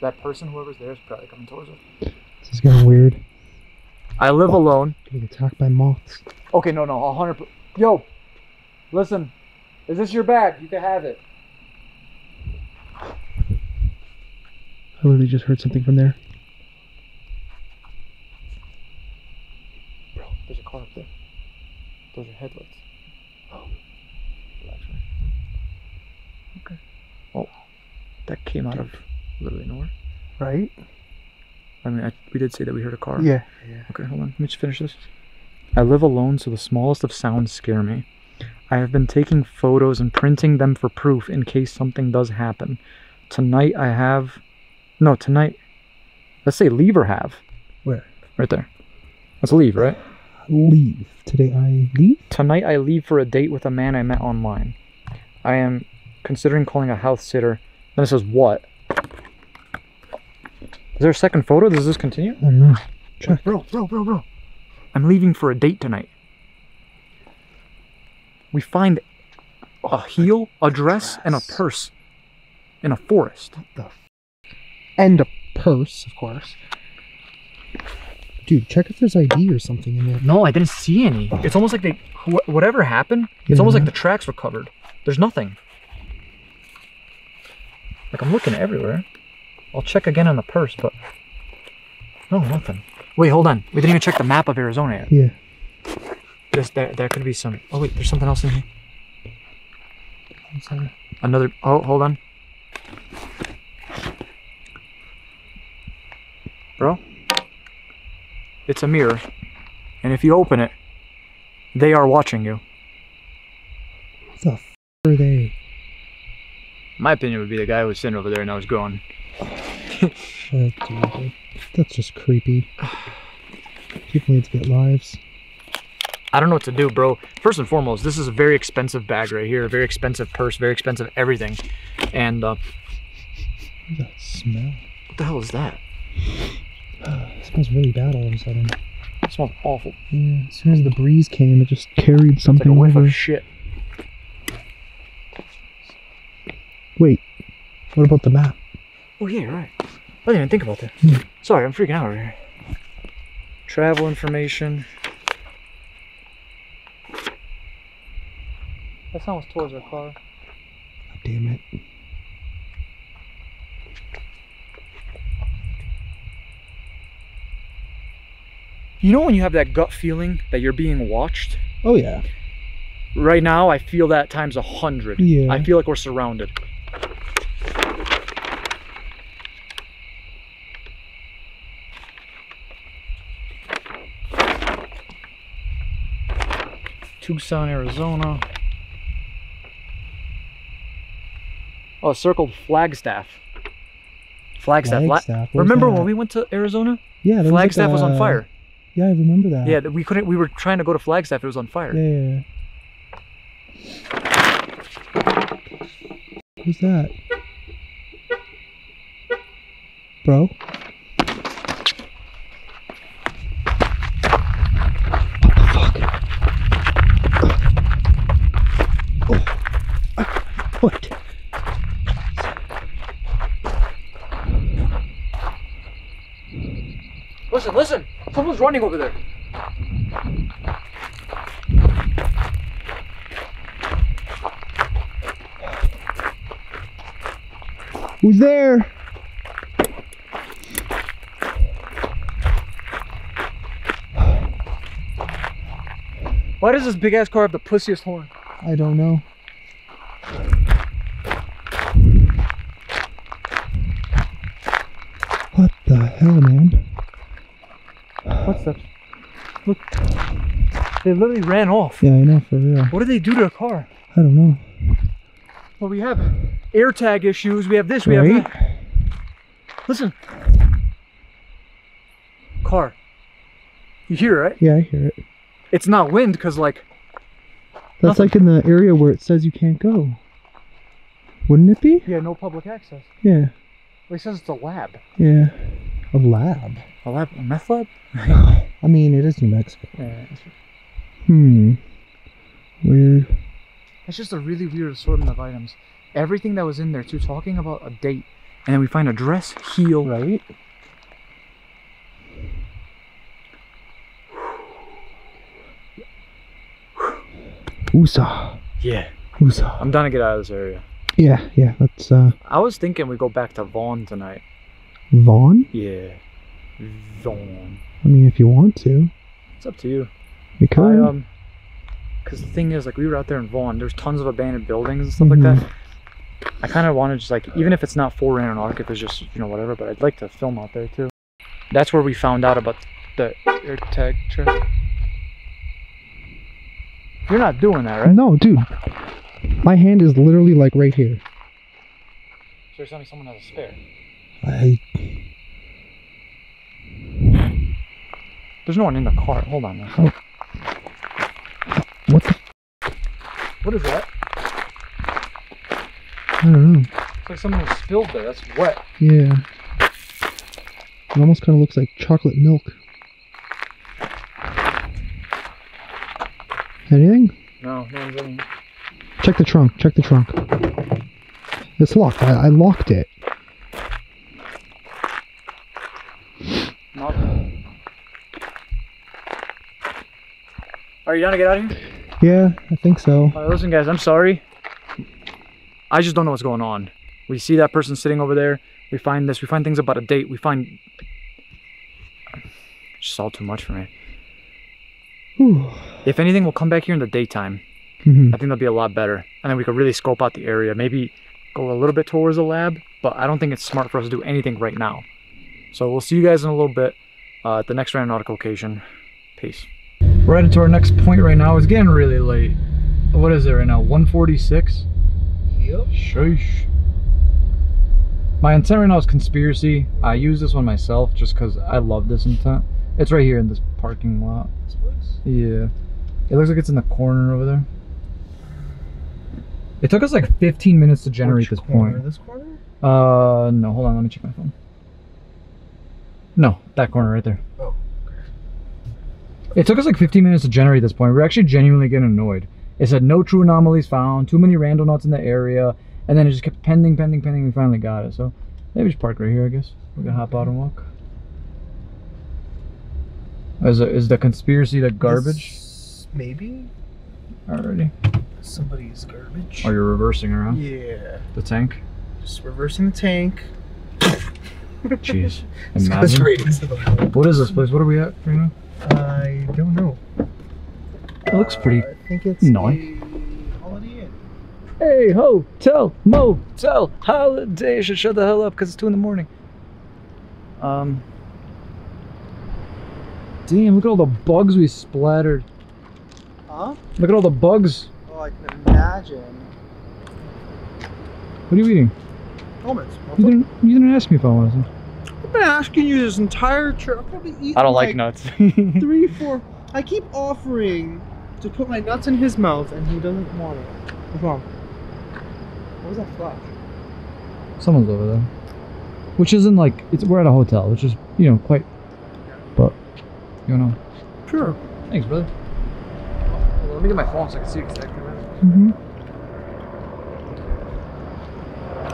That person, whoever's there, is probably coming towards us. This is getting weird. I live alone. Getting attacked by moths. Okay, no, no, hundred. per- Yo, listen, is this your bag? You can have it. I literally just heard something from there. There's a car up there. Those are headlights. Oh, relax, man. Okay. Oh, that came out of literally nowhere. Right? I mean, I, we did say that we heard a car. Yeah. Yeah. Okay, hold on. Let me just finish this. I live alone, so the smallest of sounds scare me. I have been taking photos and printing them for proof in case something does happen. Tonight I have. No, tonight. Let's say leave or have. Where? Right there. Let's leave, right? Leave. Today I leave? Tonight I leave for a date with a man I met online. I am considering calling a house sitter. Then it says what? Is there a second photo? Does this continue? I don't know. Check. Bro, bro, bro, bro. I'm leaving for a date tonight. We find a oh, heel, a dress, and a purse in a forest. The f- and a purse, of course. Dude, check if there's ID or something in there. No, I didn't see any. Oh. It's almost like they, wh- whatever happened, it's almost like the tracks were covered. There's nothing. Like I'm looking everywhere. I'll check again on the purse, but no, nothing. Wait, hold on. We didn't even check the map of Arizona yet. Yeah. There's, there, there could be some. Oh wait, there's something else in here. That? Another. Oh, hold on. Bro, it's a mirror, and if you open it, they are watching you. What the f are they? My opinion would be the guy who was sitting over there and I was going. That's just creepy. People need to get lives. I don't know what to do, bro. First and foremost, this is a very expensive bag right here, a very expensive purse, very expensive everything. And uh, that smell? what the hell is that? Smells really bad all of a sudden. It smells awful. Yeah, as soon as the breeze came, it just carried It's like something a whiff over. of shit. Wait, what about the map? Oh yeah, right. I didn't even think about that. Hmm. Sorry, I'm freaking out over here. Travel information. That sounds towards our car. God damn it. You know when you have that gut feeling that you're being watched? Oh yeah. Right now, I feel that times a hundred. Yeah. I feel like we're surrounded. Tucson, Arizona. Oh, circled Flagstaff. Flagstaff. Flagstaff, Remember that? when we went to Arizona? Yeah, there was like Flagstaff was on uh, fire. Yeah, I remember that. Yeah, we couldn't. We were trying to go to Flagstaff. It was on fire. Yeah, yeah, yeah. Who's that? Bro? What? The fuck? Oh, what? Listen, listen! Someone's running over there. Who's there? Why does this big ass car have the pussiest horn? I don't know. What the hell, man? What's that? Look. They literally ran off. Yeah, I know, for real. What did they do to the car? I don't know. Well, we have air tag issues. We have this. We have that. Listen. Car. You hear it, right? Yeah, I hear it. It's not wind because, like, That's Nothing. like in the area where it says you can't go. Wouldn't it be? yeah, no public access. Yeah. Well, he says it's a lab. Yeah. A lab. A lab? A meth lab? I mean, it is New Mexico. Yeah. Hmm. Weird. It's just a really weird assortment of items. Everything that was in there, too, talking about a date. And then we find a dress, heel. Right? Woosah. Yeah. Woosah. I'm done to get out of this area. Yeah, yeah. Let's, uh, I was thinking we go back to Vaughn tonight. Vaughn? Yeah. Vaughn. I mean, if you want to. It's up to you. I, um, because the thing is, like, we were out there in Vaughn. There's tons of abandoned buildings and stuff Mhm. like that. I kind of want to just like, even if it's not for aeronautic, if it's just you know whatever, but I'd like to film out there too. That's where we found out about the air tag trip. You're not doing that, right? No, dude. My hand is literally like right here. So you're telling me someone has a spare. I There's no one in the car. Hold on. Now. What the What is that? I don't know. It's like someone was spilled there. That's wet. Yeah. It almost kind of looks like chocolate milk. Anything? No, no one's in. Check the trunk. Check the trunk. It's locked. I, I locked it. Not. Are you down to get out of here? Yeah, I think so. Right, listen, guys. I'm sorry. I just don't know what's going on. We see that person sitting over there. We find this. We find things about a date. We find. It's just all too much for me. Whew. If anything, we'll come back here in the daytime. Mhm. I think that'll be a lot better. And then we could really scope out the area. Maybe go a little bit towards the lab, but I don't think it's smart for us to do anything right now. So we'll see you guys in a little bit uh, at the next Randonautica location. Peace. We're headed to our next point right now. It's getting really late. What is it right now? 146? Yep. Sheesh. My intent right now is conspiracy. I use this one myself just because I love this intent. It's right here in this parking lot. This place? Yeah. It looks like it's in the corner over there. It took us like 15 minutes to generate this point. This corner? Uh, no, hold on, let me check my phone. No, that corner right there. Oh, It took us like 15 minutes to generate this point. We're actually genuinely getting annoyed. It said no true anomalies found, too many Randonauts in the area, and then it just kept pending, pending, pending. We finally got it. So maybe just park right here, I guess. We can hop out and walk. Oh, is, it, is the conspiracy the garbage maybe already? somebody's garbage. Or you're reversing around Yeah. the tank? Just reversing the tank. Jeez. Imagine. right into the hole. What is this place? What are we at right now? I don't know. It looks pretty Uh, I think it's nice. a Holiday Inn. Hey, hotel, motel, holiday. Should shut the hell up because it's two in the morning. Um. Damn, look at all the bugs we splattered. Huh? Look at all the bugs. Oh, I can imagine. What are you eating? Helmets. You didn't. You didn't ask me if I wanted some. I've been asking you this entire trip. I've probably eaten I don't like nuts. three, four. I keep offering to put my nuts in his mouth, and he doesn't want it. What's wrong? What was that flash? Someone's over there. Which isn't like it's. We're at a hotel, which is you know quite. But you know. Sure. Thanks, brother. Let me get my phone so I can see exactly where. Mm-hmm.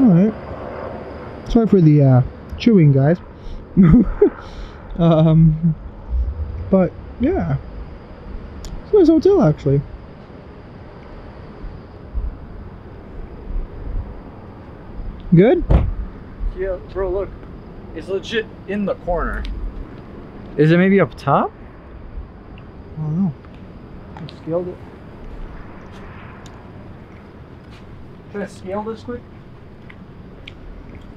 All right. Sorry for the uh, chewing, guys. um, but yeah, it's a nice hotel actually. Good. Yeah, bro, look. It's legit in the corner. Is it maybe up top? I don't know. I scaled it. Should I scale this quick?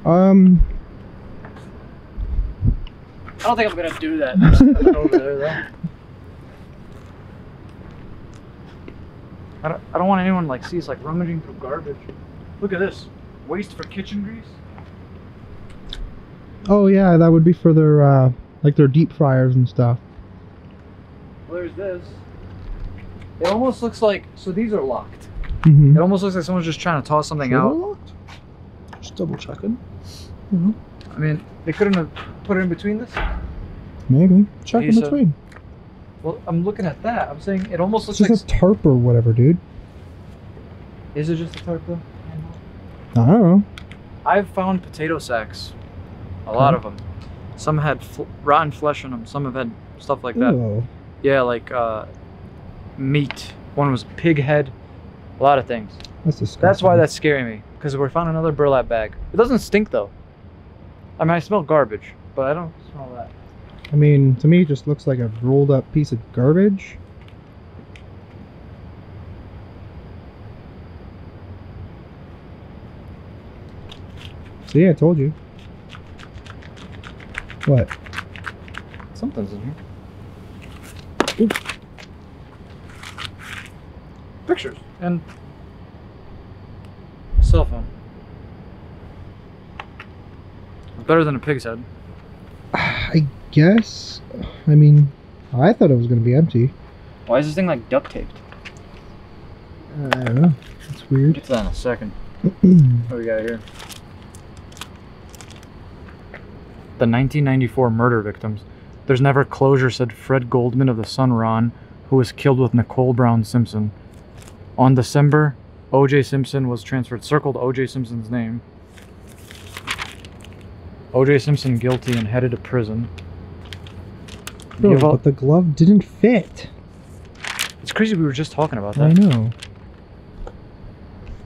Um, I don't think I'm gonna do that. Over there, though. I don't, I don't want anyone like see us like rummaging through garbage. Look at this. Waste for kitchen grease. oh yeah, that would be for their uh, like their deep fryers and stuff. Well, there's this. It almost looks like so these are locked. Mm-hmm. It almost looks like someone's just trying to toss something out. locked. Just double checking. I mean, they couldn't have put it in between this. Maybe check He in said- between. Well, I'm looking at that. I'm saying it almost It's looks just like. a tarp or whatever, dude. Is it just a tarp though? I don't know. I've found potato sacks. A lot Okay. of them. Some had fl- rotten flesh in them. Some have had stuff like that. Oh. Yeah, like uh, meat. One was pig head. A lot of things. That's disgusting. That's why that's scaring me. Because we found another burlap bag. It doesn't stink though. I mean, I smell garbage, but I don't smell that. I mean, to me, it just looks like a rolled up piece of garbage. See, I told you. What? Something's in here. pictures and cell phone. Better than a pig's head. I guess. I mean, I thought it was going to be empty. Why is this thing like duct taped? I don't know. It's weird. get to that in a second. What do we got here? The 1994 murder victims. There's never closure, said Fred Goldman of the son Ron, who was killed with Nicole Brown Simpson. On December, O.J. Simpson was transferred. Circled O.J. Simpson's name. O.J. Simpson guilty and headed to prison. Give but the glove didn't fit. it's crazy we were just talking about that. I know.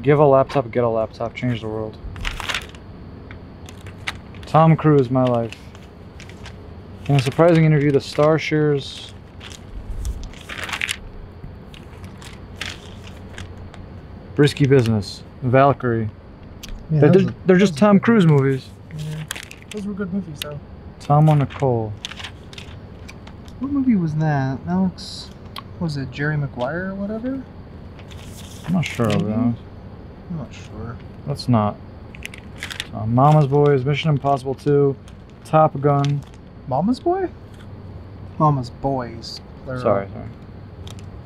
Give a laptop, get a laptop, change the world. Tom Cruise, my life. In a surprising interview, the star shares. Risky Business, Valkyrie. Yeah, they're, they're, they're just Tom Cruise movies. Those were good movies, though. Tom on Nicole. What movie was that? That looks. Was it Jerry Maguire or whatever? I'm not sure of that. I'm not sure. That's not. Tom. Mama's Boys, Mission Impossible 2, Top Gun. Mama's Boy? Mama's Boys. plural. Sorry, sorry.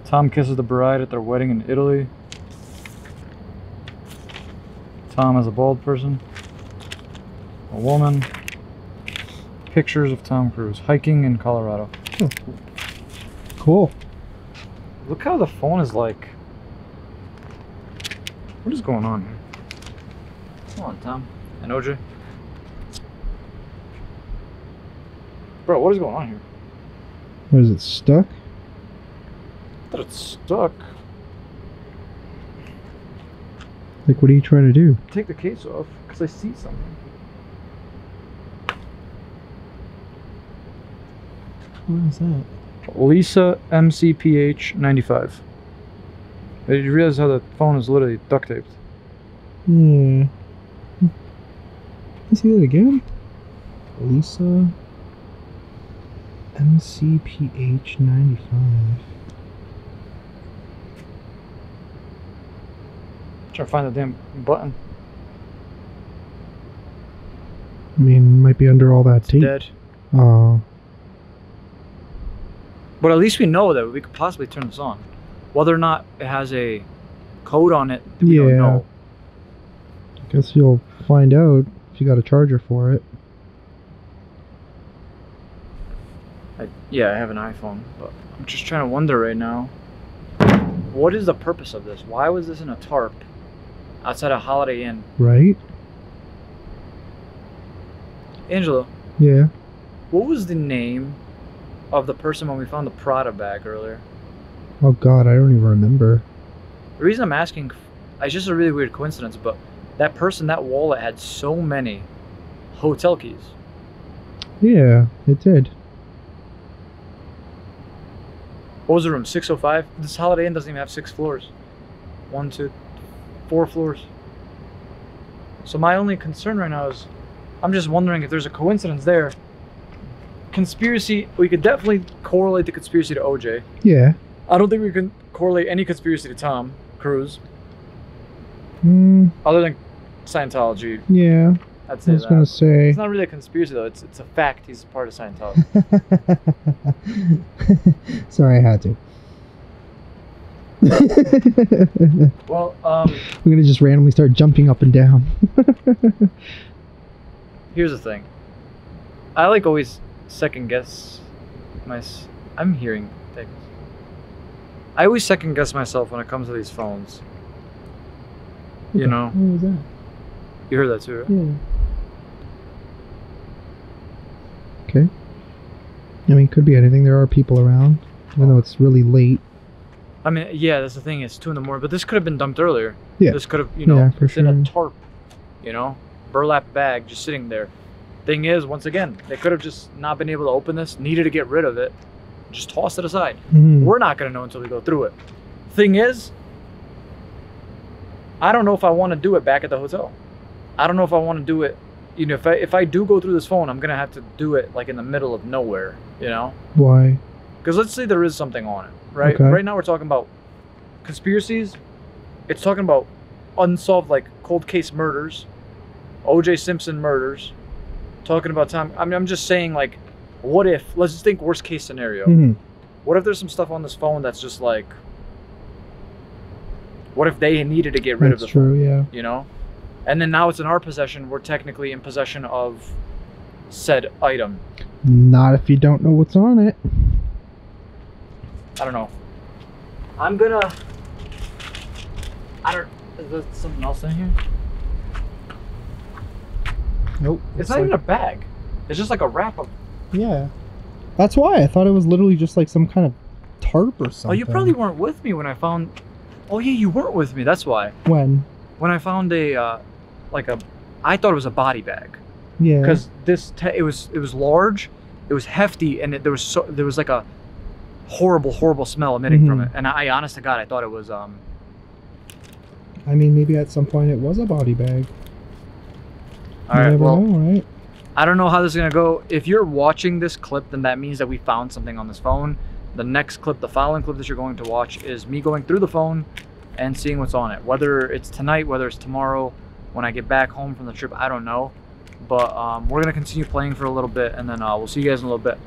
Tom kisses the bride at their wedding in Italy. Tom is a bald person. A woman. Pictures of Tom Cruise hiking in Colorado. Hmm. Cool. Look how the phone is like. What is going on here? Come on, Tom. And OJ. Bro, what is going on here? What is it, stuck? I thought it's stuck. Like, what are you trying to do? Take the case off because I see something. What is that? Lisa MCPH 95. Did you realize how the phone is literally duct taped? Yeah. Can you see that again? Lisa MCPH 95. trying to find the damn button. I mean, might be under all that It's tape. dead. Oh, But at least we know that we could possibly turn this on. Whether or not it has a code on it, we Yeah. don't know. I guess you'll find out if you got a charger for it. I, yeah, I have an iPhone, but I'm just trying to wonder right now. What is the purpose of this? Why was this in a tarp outside a Holiday Inn? Right? Angelo, Yeah. what was the name of the person when we found the Prada bag earlier? Oh god, I don't even remember. The reason I'm asking, it's just a really weird coincidence, but that person, that wallet had so many hotel keys. Yeah, it did. What was the room? 605? This Holiday Inn doesn't even have six floors. One, two, four floors. So my only concern right now is I'm just wondering if there's a coincidence there. Conspiracy, we could definitely correlate the conspiracy to OJ. Yeah. I don't think we can correlate any conspiracy to Tom Cruise, Mm, other than Scientology. yeah. I'd I was that. gonna say. It's not really a conspiracy though. It's it's a fact. He's part of Scientology. Sorry, I had to. well, um, I'm gonna just randomly start jumping up and down. here's the thing. I like always second guess my. I'm hearing things. I always second guess myself when it comes to these phones. You know, What was that? you heard that too. Right? Yeah. Okay. I mean, could be anything. There are people around, even though it's really late. I mean, yeah, that's the thing. It's two in the morning, but this could have been dumped earlier. Yeah. This could have, you know, Yeah, for it's in a tarp, you know, burlap bag just sitting there. Thing is, once again, they could have just not been able to open this, needed to get rid of it, just toss it aside. Mhm. We're not gonna know until we go through it. Thing is, I don't know if I want to do it back at the hotel. I don't know if I want to do it. You know, if I if I do go through this phone, I'm gonna have to do it like in the middle of nowhere. You know. Why? Because let's say there is something on it, right? Okay. Right now we're talking about conspiracies, it's talking about unsolved like cold case murders, O.J. Simpson murders. Talking about time. I mean, I'm just saying like, what if? Let's just think worst case scenario. Mhm. What if there's some stuff on this phone that's just like, what if they needed to get rid That's of the phone? true. Yeah. you know and then now it's in our possession we're technically in possession of said item Not if you don't know what's on it. i don't know i'm gonna i don't is there something else in here Nope. it's not even a bag it's just like a wrap of Yeah. That's why I thought it was literally just like some kind of tarp or something. oh you probably weren't with me when i found oh yeah you weren't with me that's why when. when i found a uh like a i thought it was a body bag Yeah. because this it was it was large it was hefty and it, there was so there was like a horrible horrible smell emitting from Mhm. it and I, honest to god i thought it was um I mean, maybe at some point it was a body bag. All right well know, right? i don't know how this is gonna go. If you're watching this clip then that means that we found something on this phone. The next clip the following clip that you're going to watch is me going through the phone and seeing what's on it. Whether it's tonight whether it's tomorrow when i get back home from the trip i don't know. But um, we're gonna continue playing for a little bit and then uh, we'll see you guys in a little bit.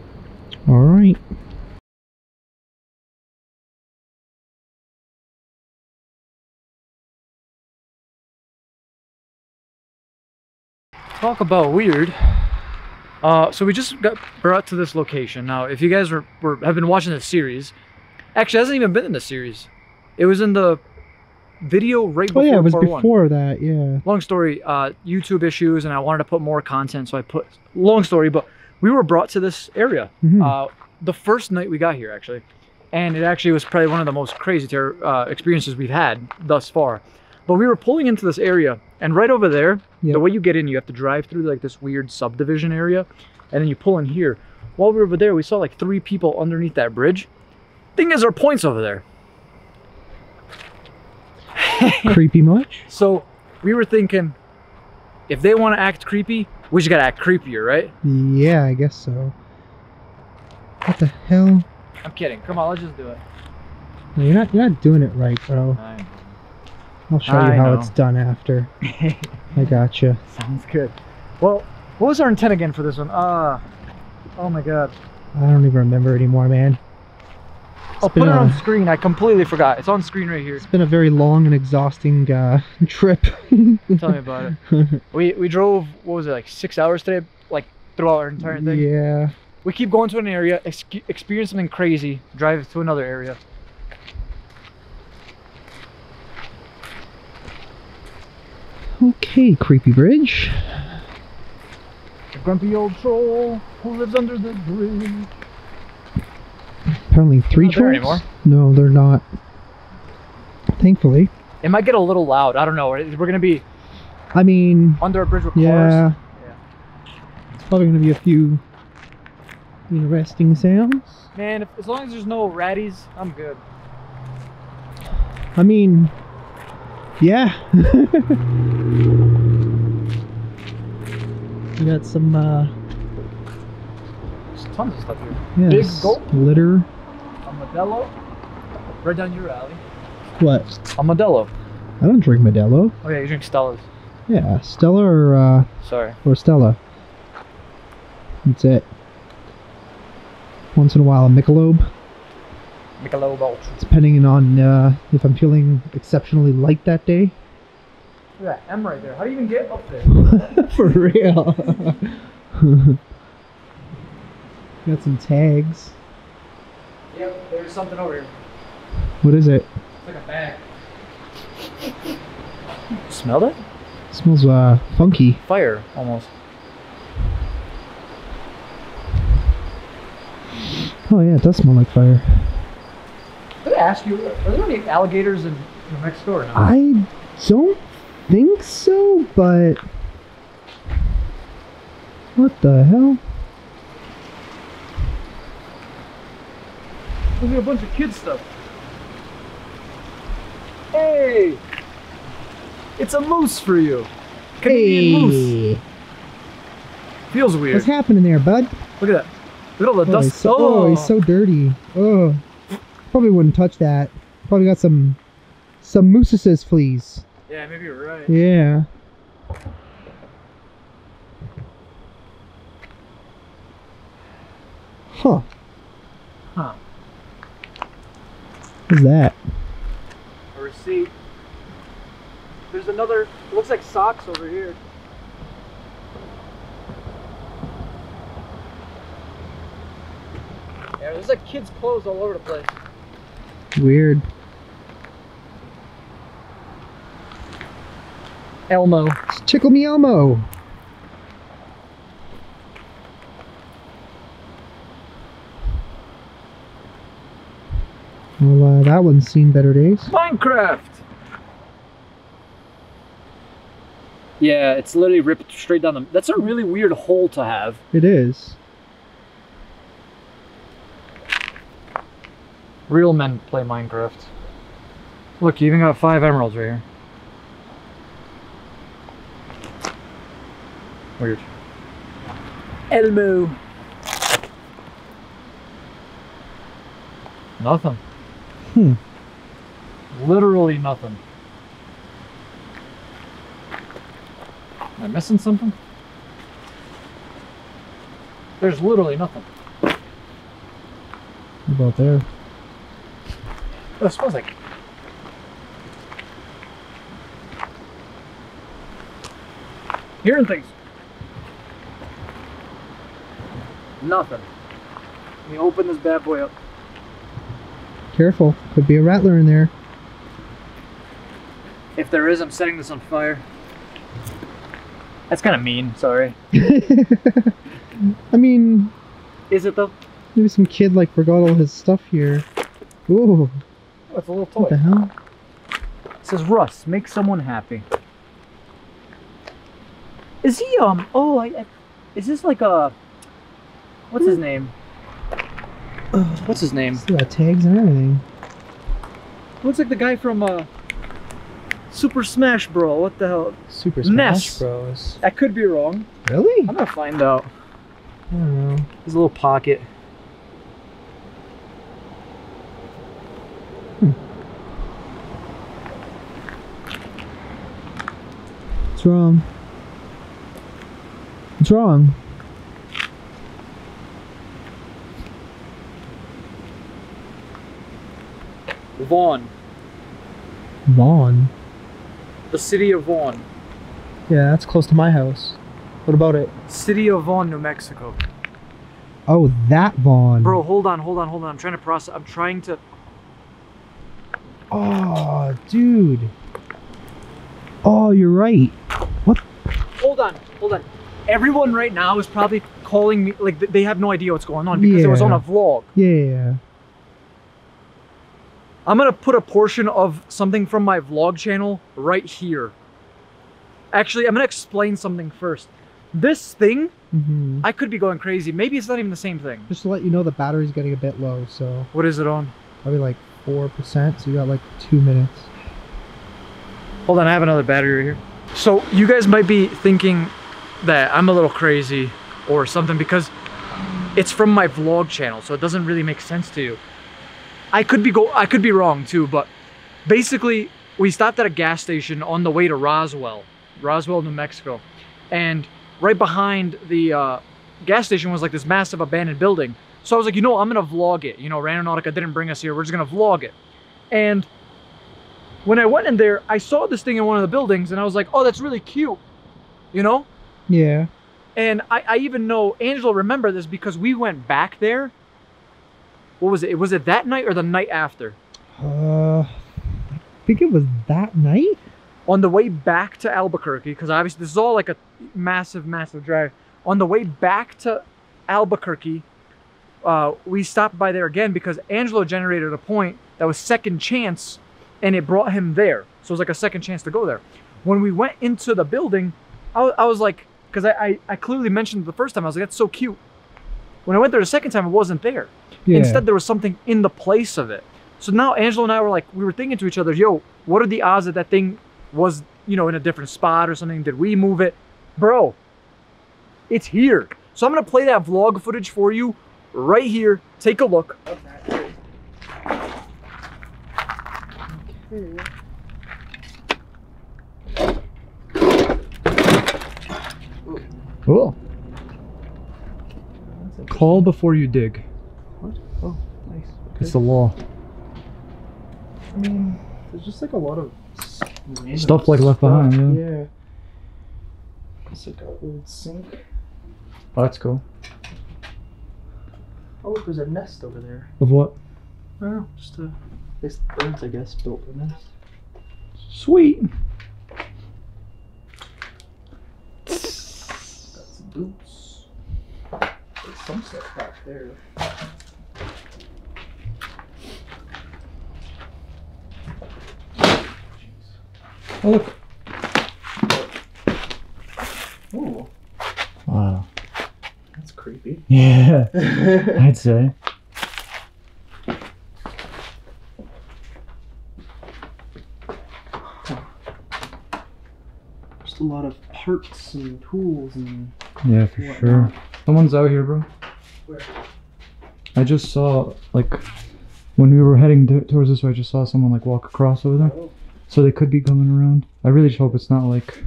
All right. Talk about weird. Uh, so we just got brought to this location. Now, if you guys were, were have been watching this series, actually it hasn't even been in the series. It was in the video right Oh before yeah, it was part one. that. Yeah. Long story, uh, YouTube issues, and I wanted to put more content, so I put long story. But we were brought to this area Mhm. uh, the first night we got here, actually, and it actually was probably one of the most crazy ter- uh, experiences we've had thus far. But we were pulling into this area, and right over there, Yep. the way you get in, you have to drive through like this weird subdivision area, and then you pull in here. While we were over there, we saw like three people underneath that bridge. Thing is, our points over there. Creepy much? So we were thinking, if they want to act creepy, we just gotta act creepier, right? Yeah, I guess so. What the hell? I'm kidding. Come on, let's just do it. No, you're not. You're not doing it right, bro. I'll show you I how know. it's done after. I gotcha. Sounds good. Well, what was our intent again for this one? Uh, oh my god. I don't even remember anymore, man. I'll put it on a- screen. I completely forgot. It's on screen right here. It's been a very long and exhausting uh, trip. Tell me about it. We we drove. What was it like six hours today? Like throughout our entire thing. yeah. We keep going to an area, ex- experience something crazy, drive to another area. Okay, creepy bridge. The grumpy old troll who lives under the bridge. Apparently three trolls. anymore. No, they're not. Thankfully. It might get a little loud. I don't know. We're gonna be I mean, under a bridge with cars. yeah. Yeah. It's probably gonna be a few interesting sounds. Man, if, as long as there's no ratties, I'm good. I mean, yeah. we got some uh, There's tons of stuff here. Big yes, gulp. litter. A Modelo. Right down your alley. What? A Modelo. I don't drink Modelo. Oh yeah, you drink Stella's. Yeah, Stella or uh, Sorry. or Stella. That's it. Once in a while, a Michelob, Michelob Ultra. depending on uh, if I'm feeling exceptionally light that day. Look at that M right there. How do you even get up there? For real. Got some tags. yep, there's something over here. What is it? It's like a bag. Smell that? smells uh funky. Fire, almost. Oh yeah, it does smell like fire. Did I ask you, are there any alligators in New Mexico or not? I don't think so, but what the hell? Look at a bunch of kid stuff. Hey! It's a moose for you. Canadian moose. Feels weird. What's happening there, bud? Look at that. Look at all the Oh, dust. he's so, oh, he's oh. so dirty. Oh, probably wouldn't touch that. Probably got some Some mooses, fleas. Yeah, maybe you're right. Yeah. Huh. Huh. What's that? A receipt. There's another. Looks like socks over here. Yeah, there's like kids' clothes all over the place. Weird. Elmo. It's Tickle Me Elmo. Well, uh, that one's seen better days. Minecraft. Yeah, it's literally ripped straight down the. That's a really weird hole to have. It is. Real men play Minecraft. Look, you even got five emeralds right here. Weird. Elmo. Nothing. Hmm. Literally nothing. Am I missing something? There's literally nothing. About there? Oh, it smells like. Hearing things. Nothing. Let me open this bad boy up. Careful. Could be a rattler in there. If there is, I'm setting this on fire. That's kind of mean, sorry. I mean, Is it though? maybe some kid like forgot all his stuff here. Ooh, It's a little what the toy. hell? It says Russ, make someone happy. Is he um? Oh, I, I is this like a? What's his name? What's his name? Still got tags and everything. Looks like the guy from uh, Super Smash Bro. What the hell? Super Ness. Smash Bros. I could be wrong. Really? I'm gonna find out. I don't know. There's a little pocket. What's wrong? What's wrong? Vaughn, Vaughn. the city of Vaughn, Yeah, that's close to my house. What about it? city of Vaughn, New Mexico. Oh, that Vaughn. Bro, hold on, hold on, hold on. I'm trying to process. I'm trying to. Oh, dude. Oh, you're right. What? Hold on, hold on. Everyone right now is probably calling me like they have no idea what's going on because it was on a vlog. Yeah. I'm gonna put a portion of something from my vlog channel right here. Actually, I'm gonna explain something first. This thing, hmm I could be going crazy. Maybe it's not even the same thing. Just to let you know, the battery's getting a bit low, so What is it on? probably like four percent. So you got like two minutes. Hold on, I have another battery right here. So you guys might be thinking that I'm a little crazy or something because it's from my vlog channel, so it doesn't really make sense to you. I could be go I could be wrong too, but basically we stopped at a gas station on the way to Roswell, Roswell, New Mexico, and right behind the uh, gas station was like this massive abandoned building. So I was like, you know, I'm gonna vlog it. You know, Randonautica didn't bring us here. We're just gonna vlog it. And when I went in there, I saw this thing in one of the buildings, and I was like, oh, that's really cute. You know? Yeah. And I, I even know Angelo remember this because we went back there. What was it? Was it that night or the night after? Uh, I think it was that night. On the way back to Albuquerque, because obviously this is all like a massive, massive drive. On the way back to Albuquerque, uh, we stopped by there again because Angelo generated a point that was second chance, and it brought him there. So it was like a second chance to go there. When we went into the building, I, I was like, because I, I, I clearly mentioned the first time, I was like, that's so cute. When I went there the second time, it wasn't there. Yeah. Instead, there was something in the place of it. So now Angelo and I were like, we were thinking to each other, yo, what are the odds that that thing was, you know, in a different spot or something? Did we move it? Bro, it's here. So I'm going to play that vlog footage for you right here. Take a look. Mm. Cool. Call before you dig. What? Oh, nice. Okay. It's the law. I mean, there's just like a lot of stuff like left stuff. behind. Yeah. yeah. It's like an old sink. Oh, that's cool. Oh, look, there's a nest over there. Of what? I don't know, just a this birds, I guess, built a this. Sweet. Got some boots. There's some stuff back there. Oh, look. Ooh, Wow. that's creepy. Yeah, I'd say. Just a lot of parts and tools and. Yeah, for Whatnot. sure. Someone's out here, bro. Where? I just saw, like, when we were heading towards this way, I just saw someone, like, walk across over there. Oh, So they could be coming around. I really just hope it's not, like...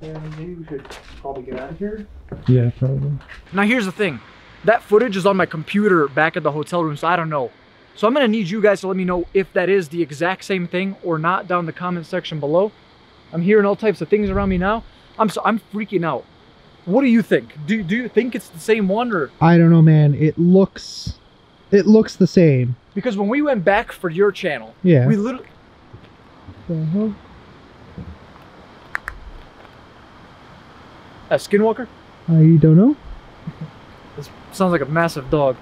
yeah, maybe we should probably get out of here. Yeah, probably. Now, here's the thing. That footage is on my computer back at the hotel room, so I don't know. So I'm going to need you guys to let me know if that is the exact same thing or not down in the comment section below. I'm hearing all types of things around me now. I'm so I'm freaking out. What do you think? Do, do you think it's the same one or I don't know, man. It looks, it looks the same. because when we went back for your channel, Yeah. we literally Uh huh. a skinwalker? I don't know. This sounds like a massive dog.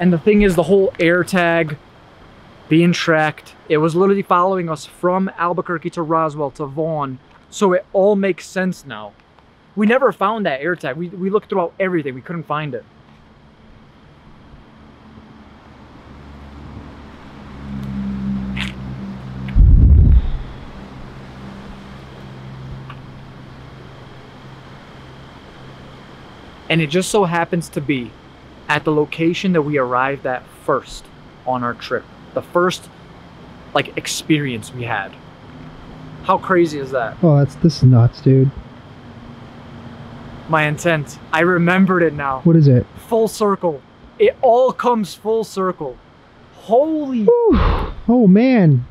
And the thing is, the whole air tag being tracked, it was literally following us from Albuquerque to Roswell to Vaughn. So it all makes sense now. We never found that air tag. We, we looked throughout everything. We couldn't find it. And it just so happens to be at the location that we arrived at first on our trip. The first like experience we had. How crazy is that? Oh, that's this is nuts, dude. My intent. I remembered it now. What is it? Full circle. It all comes full circle. Holy Whew. Oh man.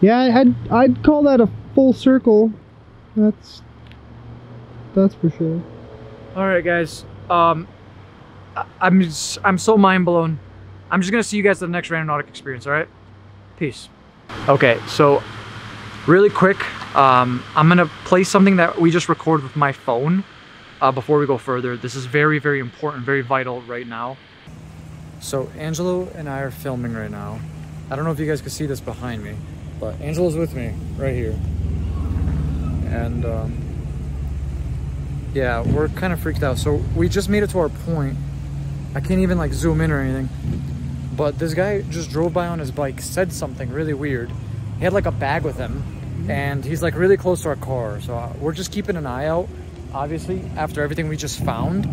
Yeah, I'd I'd call that a full circle. That's that's for sure. All right, guys. Um, I'm I'm so mind blown. I'm just gonna see you guys at the next Randonautica experience. All right. Peace. Okay, so really quick, um, I'm gonna play something that we just recorded with my phone uh, before we go further. This is very, very important, very vital right now. So Angelo and I are filming right now. I don't know if you guys can see this behind me, but Angelo's with me right here, and. Um, yeah, we're kind of freaked out. So we just made it to our point. I can't even like zoom in or anything. But this guy just drove by on his bike, said something really weird. He had like a bag with him and he's like really close to our car. So uh, we're just keeping an eye out. Obviously, after everything we just found,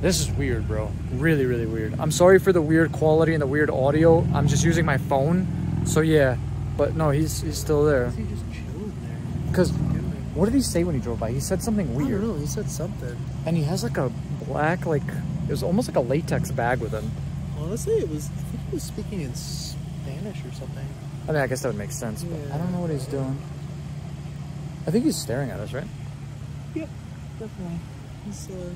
this is weird, bro. Really, really weird. I'm sorry for the weird quality and the weird audio. I'm just using my phone. So yeah, but no, he's he's still there. He just there. Cause what did he say when he drove by? He said something weird. I don't know. He said something. And he has like a black, like, was almost like a latex bag with him. Honestly, it was. I think he was speaking in Spanish or something. I mean, I guess that would make sense, but I don't know what he's doing. I think he's staring at us, right? Yep, definitely. He's uh.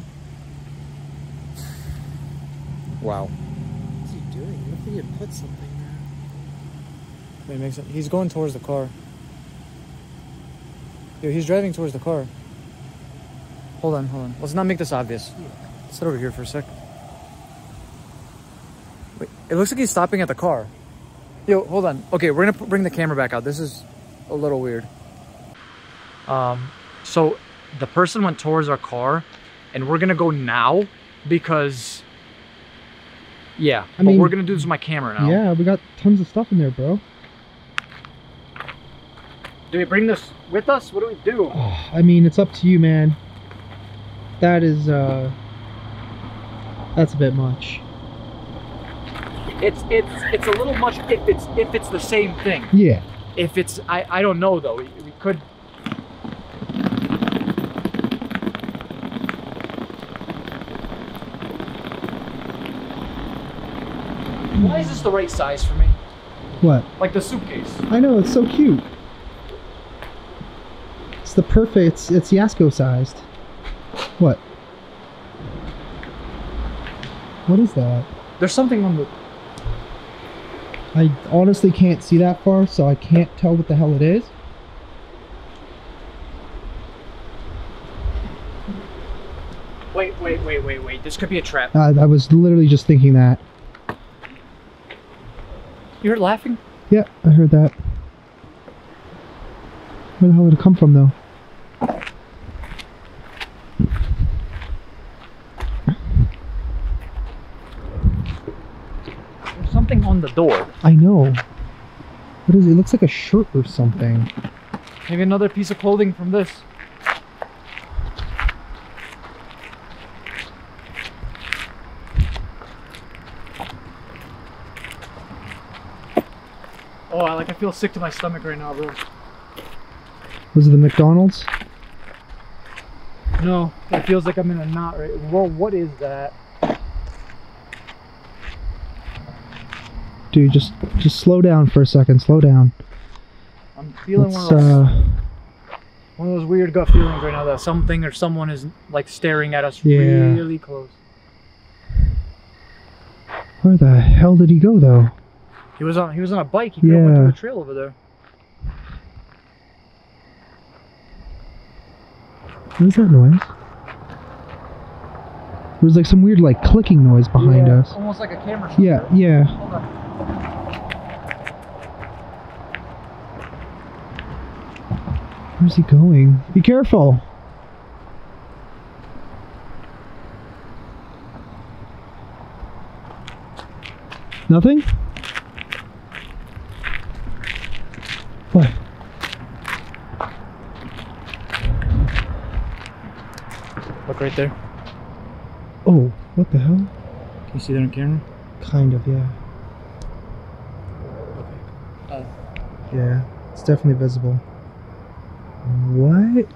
Wow. What's he doing? What if he had put something there? I mean, it makes sense. He's going towards the car. Yo, he's driving towards the car. Hold on, hold on. Let's not make this obvious. Sit over here for a sec. Wait, it looks like he's stopping at the car. Yo, hold on. Okay, we're gonna bring the camera back out. This is a little weird. Um, so the person went towards our car, and we're gonna go now because, yeah. I but mean- we're gonna do this with my camera now. Yeah, we got tons of stuff in there, bro. Do we bring this with us? What do we do? Oh, I mean, it's up to you, man. That is uh that's a bit much. It's it's it's a little much if it's if it's the same thing. Yeah. If it's, I, I don't know though. We, we could. Why is this the right size for me? What? Like the suitcase. I know it's so cute. It's the perfect. It's it's Jasko sized. What? What is that? There's something on the. I honestly can't see that far, so I can't tell what the hell it is. Wait, wait, wait, wait, wait. This could be a trap. Uh, I was literally just thinking that. You're laughing? Yeah, I heard that. Where the hell did it come from, though? There's something on the door. I know. What is it? It looks like a shirt or something. Maybe another piece of clothing from this. Oh, I like I feel sick to my stomach right now, bro. Was it the McDonald's? No, it feels like I'm in a knot right. Whoa, what is that? Dude, just just slow down for a second. Slow down. I'm feeling Let's, one of those uh, one of those weird gut feelings right now that something or someone is like staring at us Yeah. really close. where the hell did he go, though? He was on he was on a bike. He have went to the trail over there. What is that noise? There was like some weird, like clicking noise behind Yeah, us. Almost like a camera shot. Yeah, yeah. Where's he going? Be careful. Nothing? What? Look right there. Oh, what the hell? Can you see that on camera? Kind of, yeah. Yeah, it's definitely visible. What?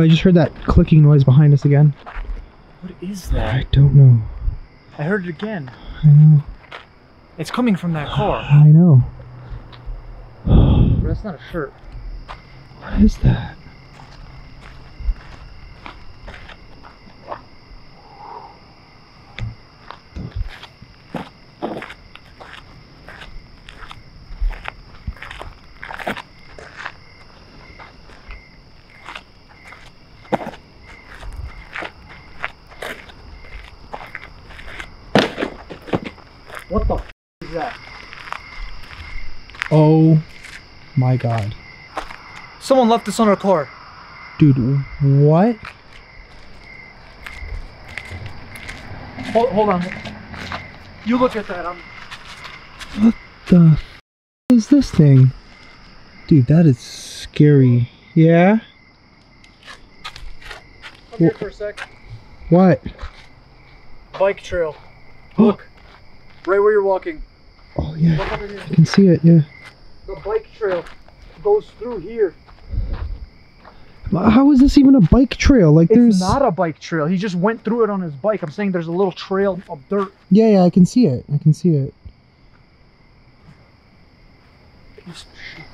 I just heard that clicking noise behind us again. What is that? I don't know. I heard it again. I know. It's coming from that car. I know. But that's not a shirt. What is that? God. Someone left this on our car. Dude, what? Hold, hold on. You look at that. I'm. The f- is this thing? Dude, that is scary. Yeah? Come here for a sec. What? Bike trail. Look. right where you're walking. Oh yeah, Look over here. I can see it, yeah. The bike trail goes through here. How is this even a bike trail? Like there's It's not a bike trail. He just went through it on his bike. I'm saying there's a little trail of dirt. Yeah, yeah, I can see it. I can see it. Piece of shit.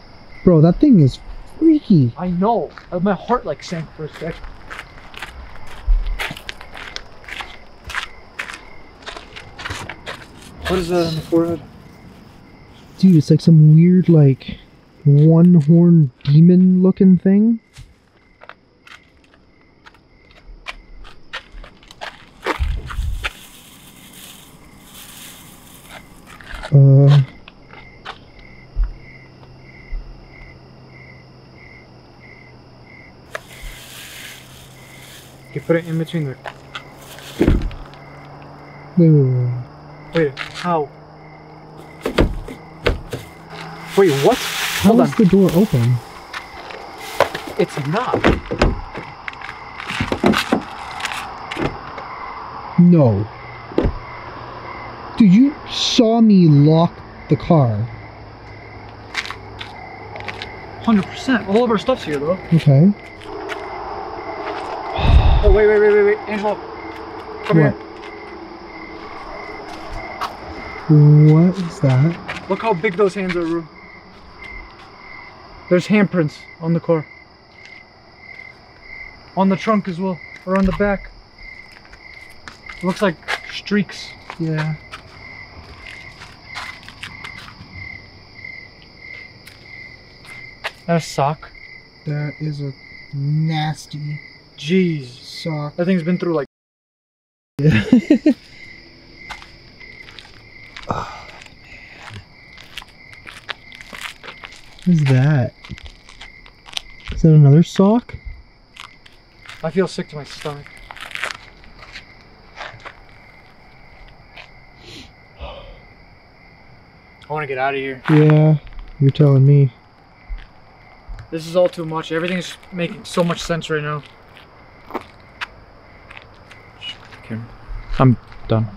Bro, that thing is freaky. I know. Uh, My heart like sank for a second. What is that on the forehead? Dude, it's like some weird like one horn demon looking thing. Uh, you put it in between there. No. Wait, how? Wait, what? How Hold is the door open? It's not. No. Dude, you saw me lock the car. 100%. All of our stuff's here, though. Okay. Oh, wait, wait, wait, wait, wait. Angelo. Come What? What is that? Look how big those hands are, Rue. There's handprints on the car. On the trunk as well. Or on the back. It looks like streaks. Yeah. That a sock? That is a nasty Jeez. sock. That thing's been through like. Yeah. oh, man. What is that? Is that another sock? I feel sick to my stomach. I want to get out of here. Yeah, you're telling me. This is all too much. Everything's making so much sense right now. I'm done.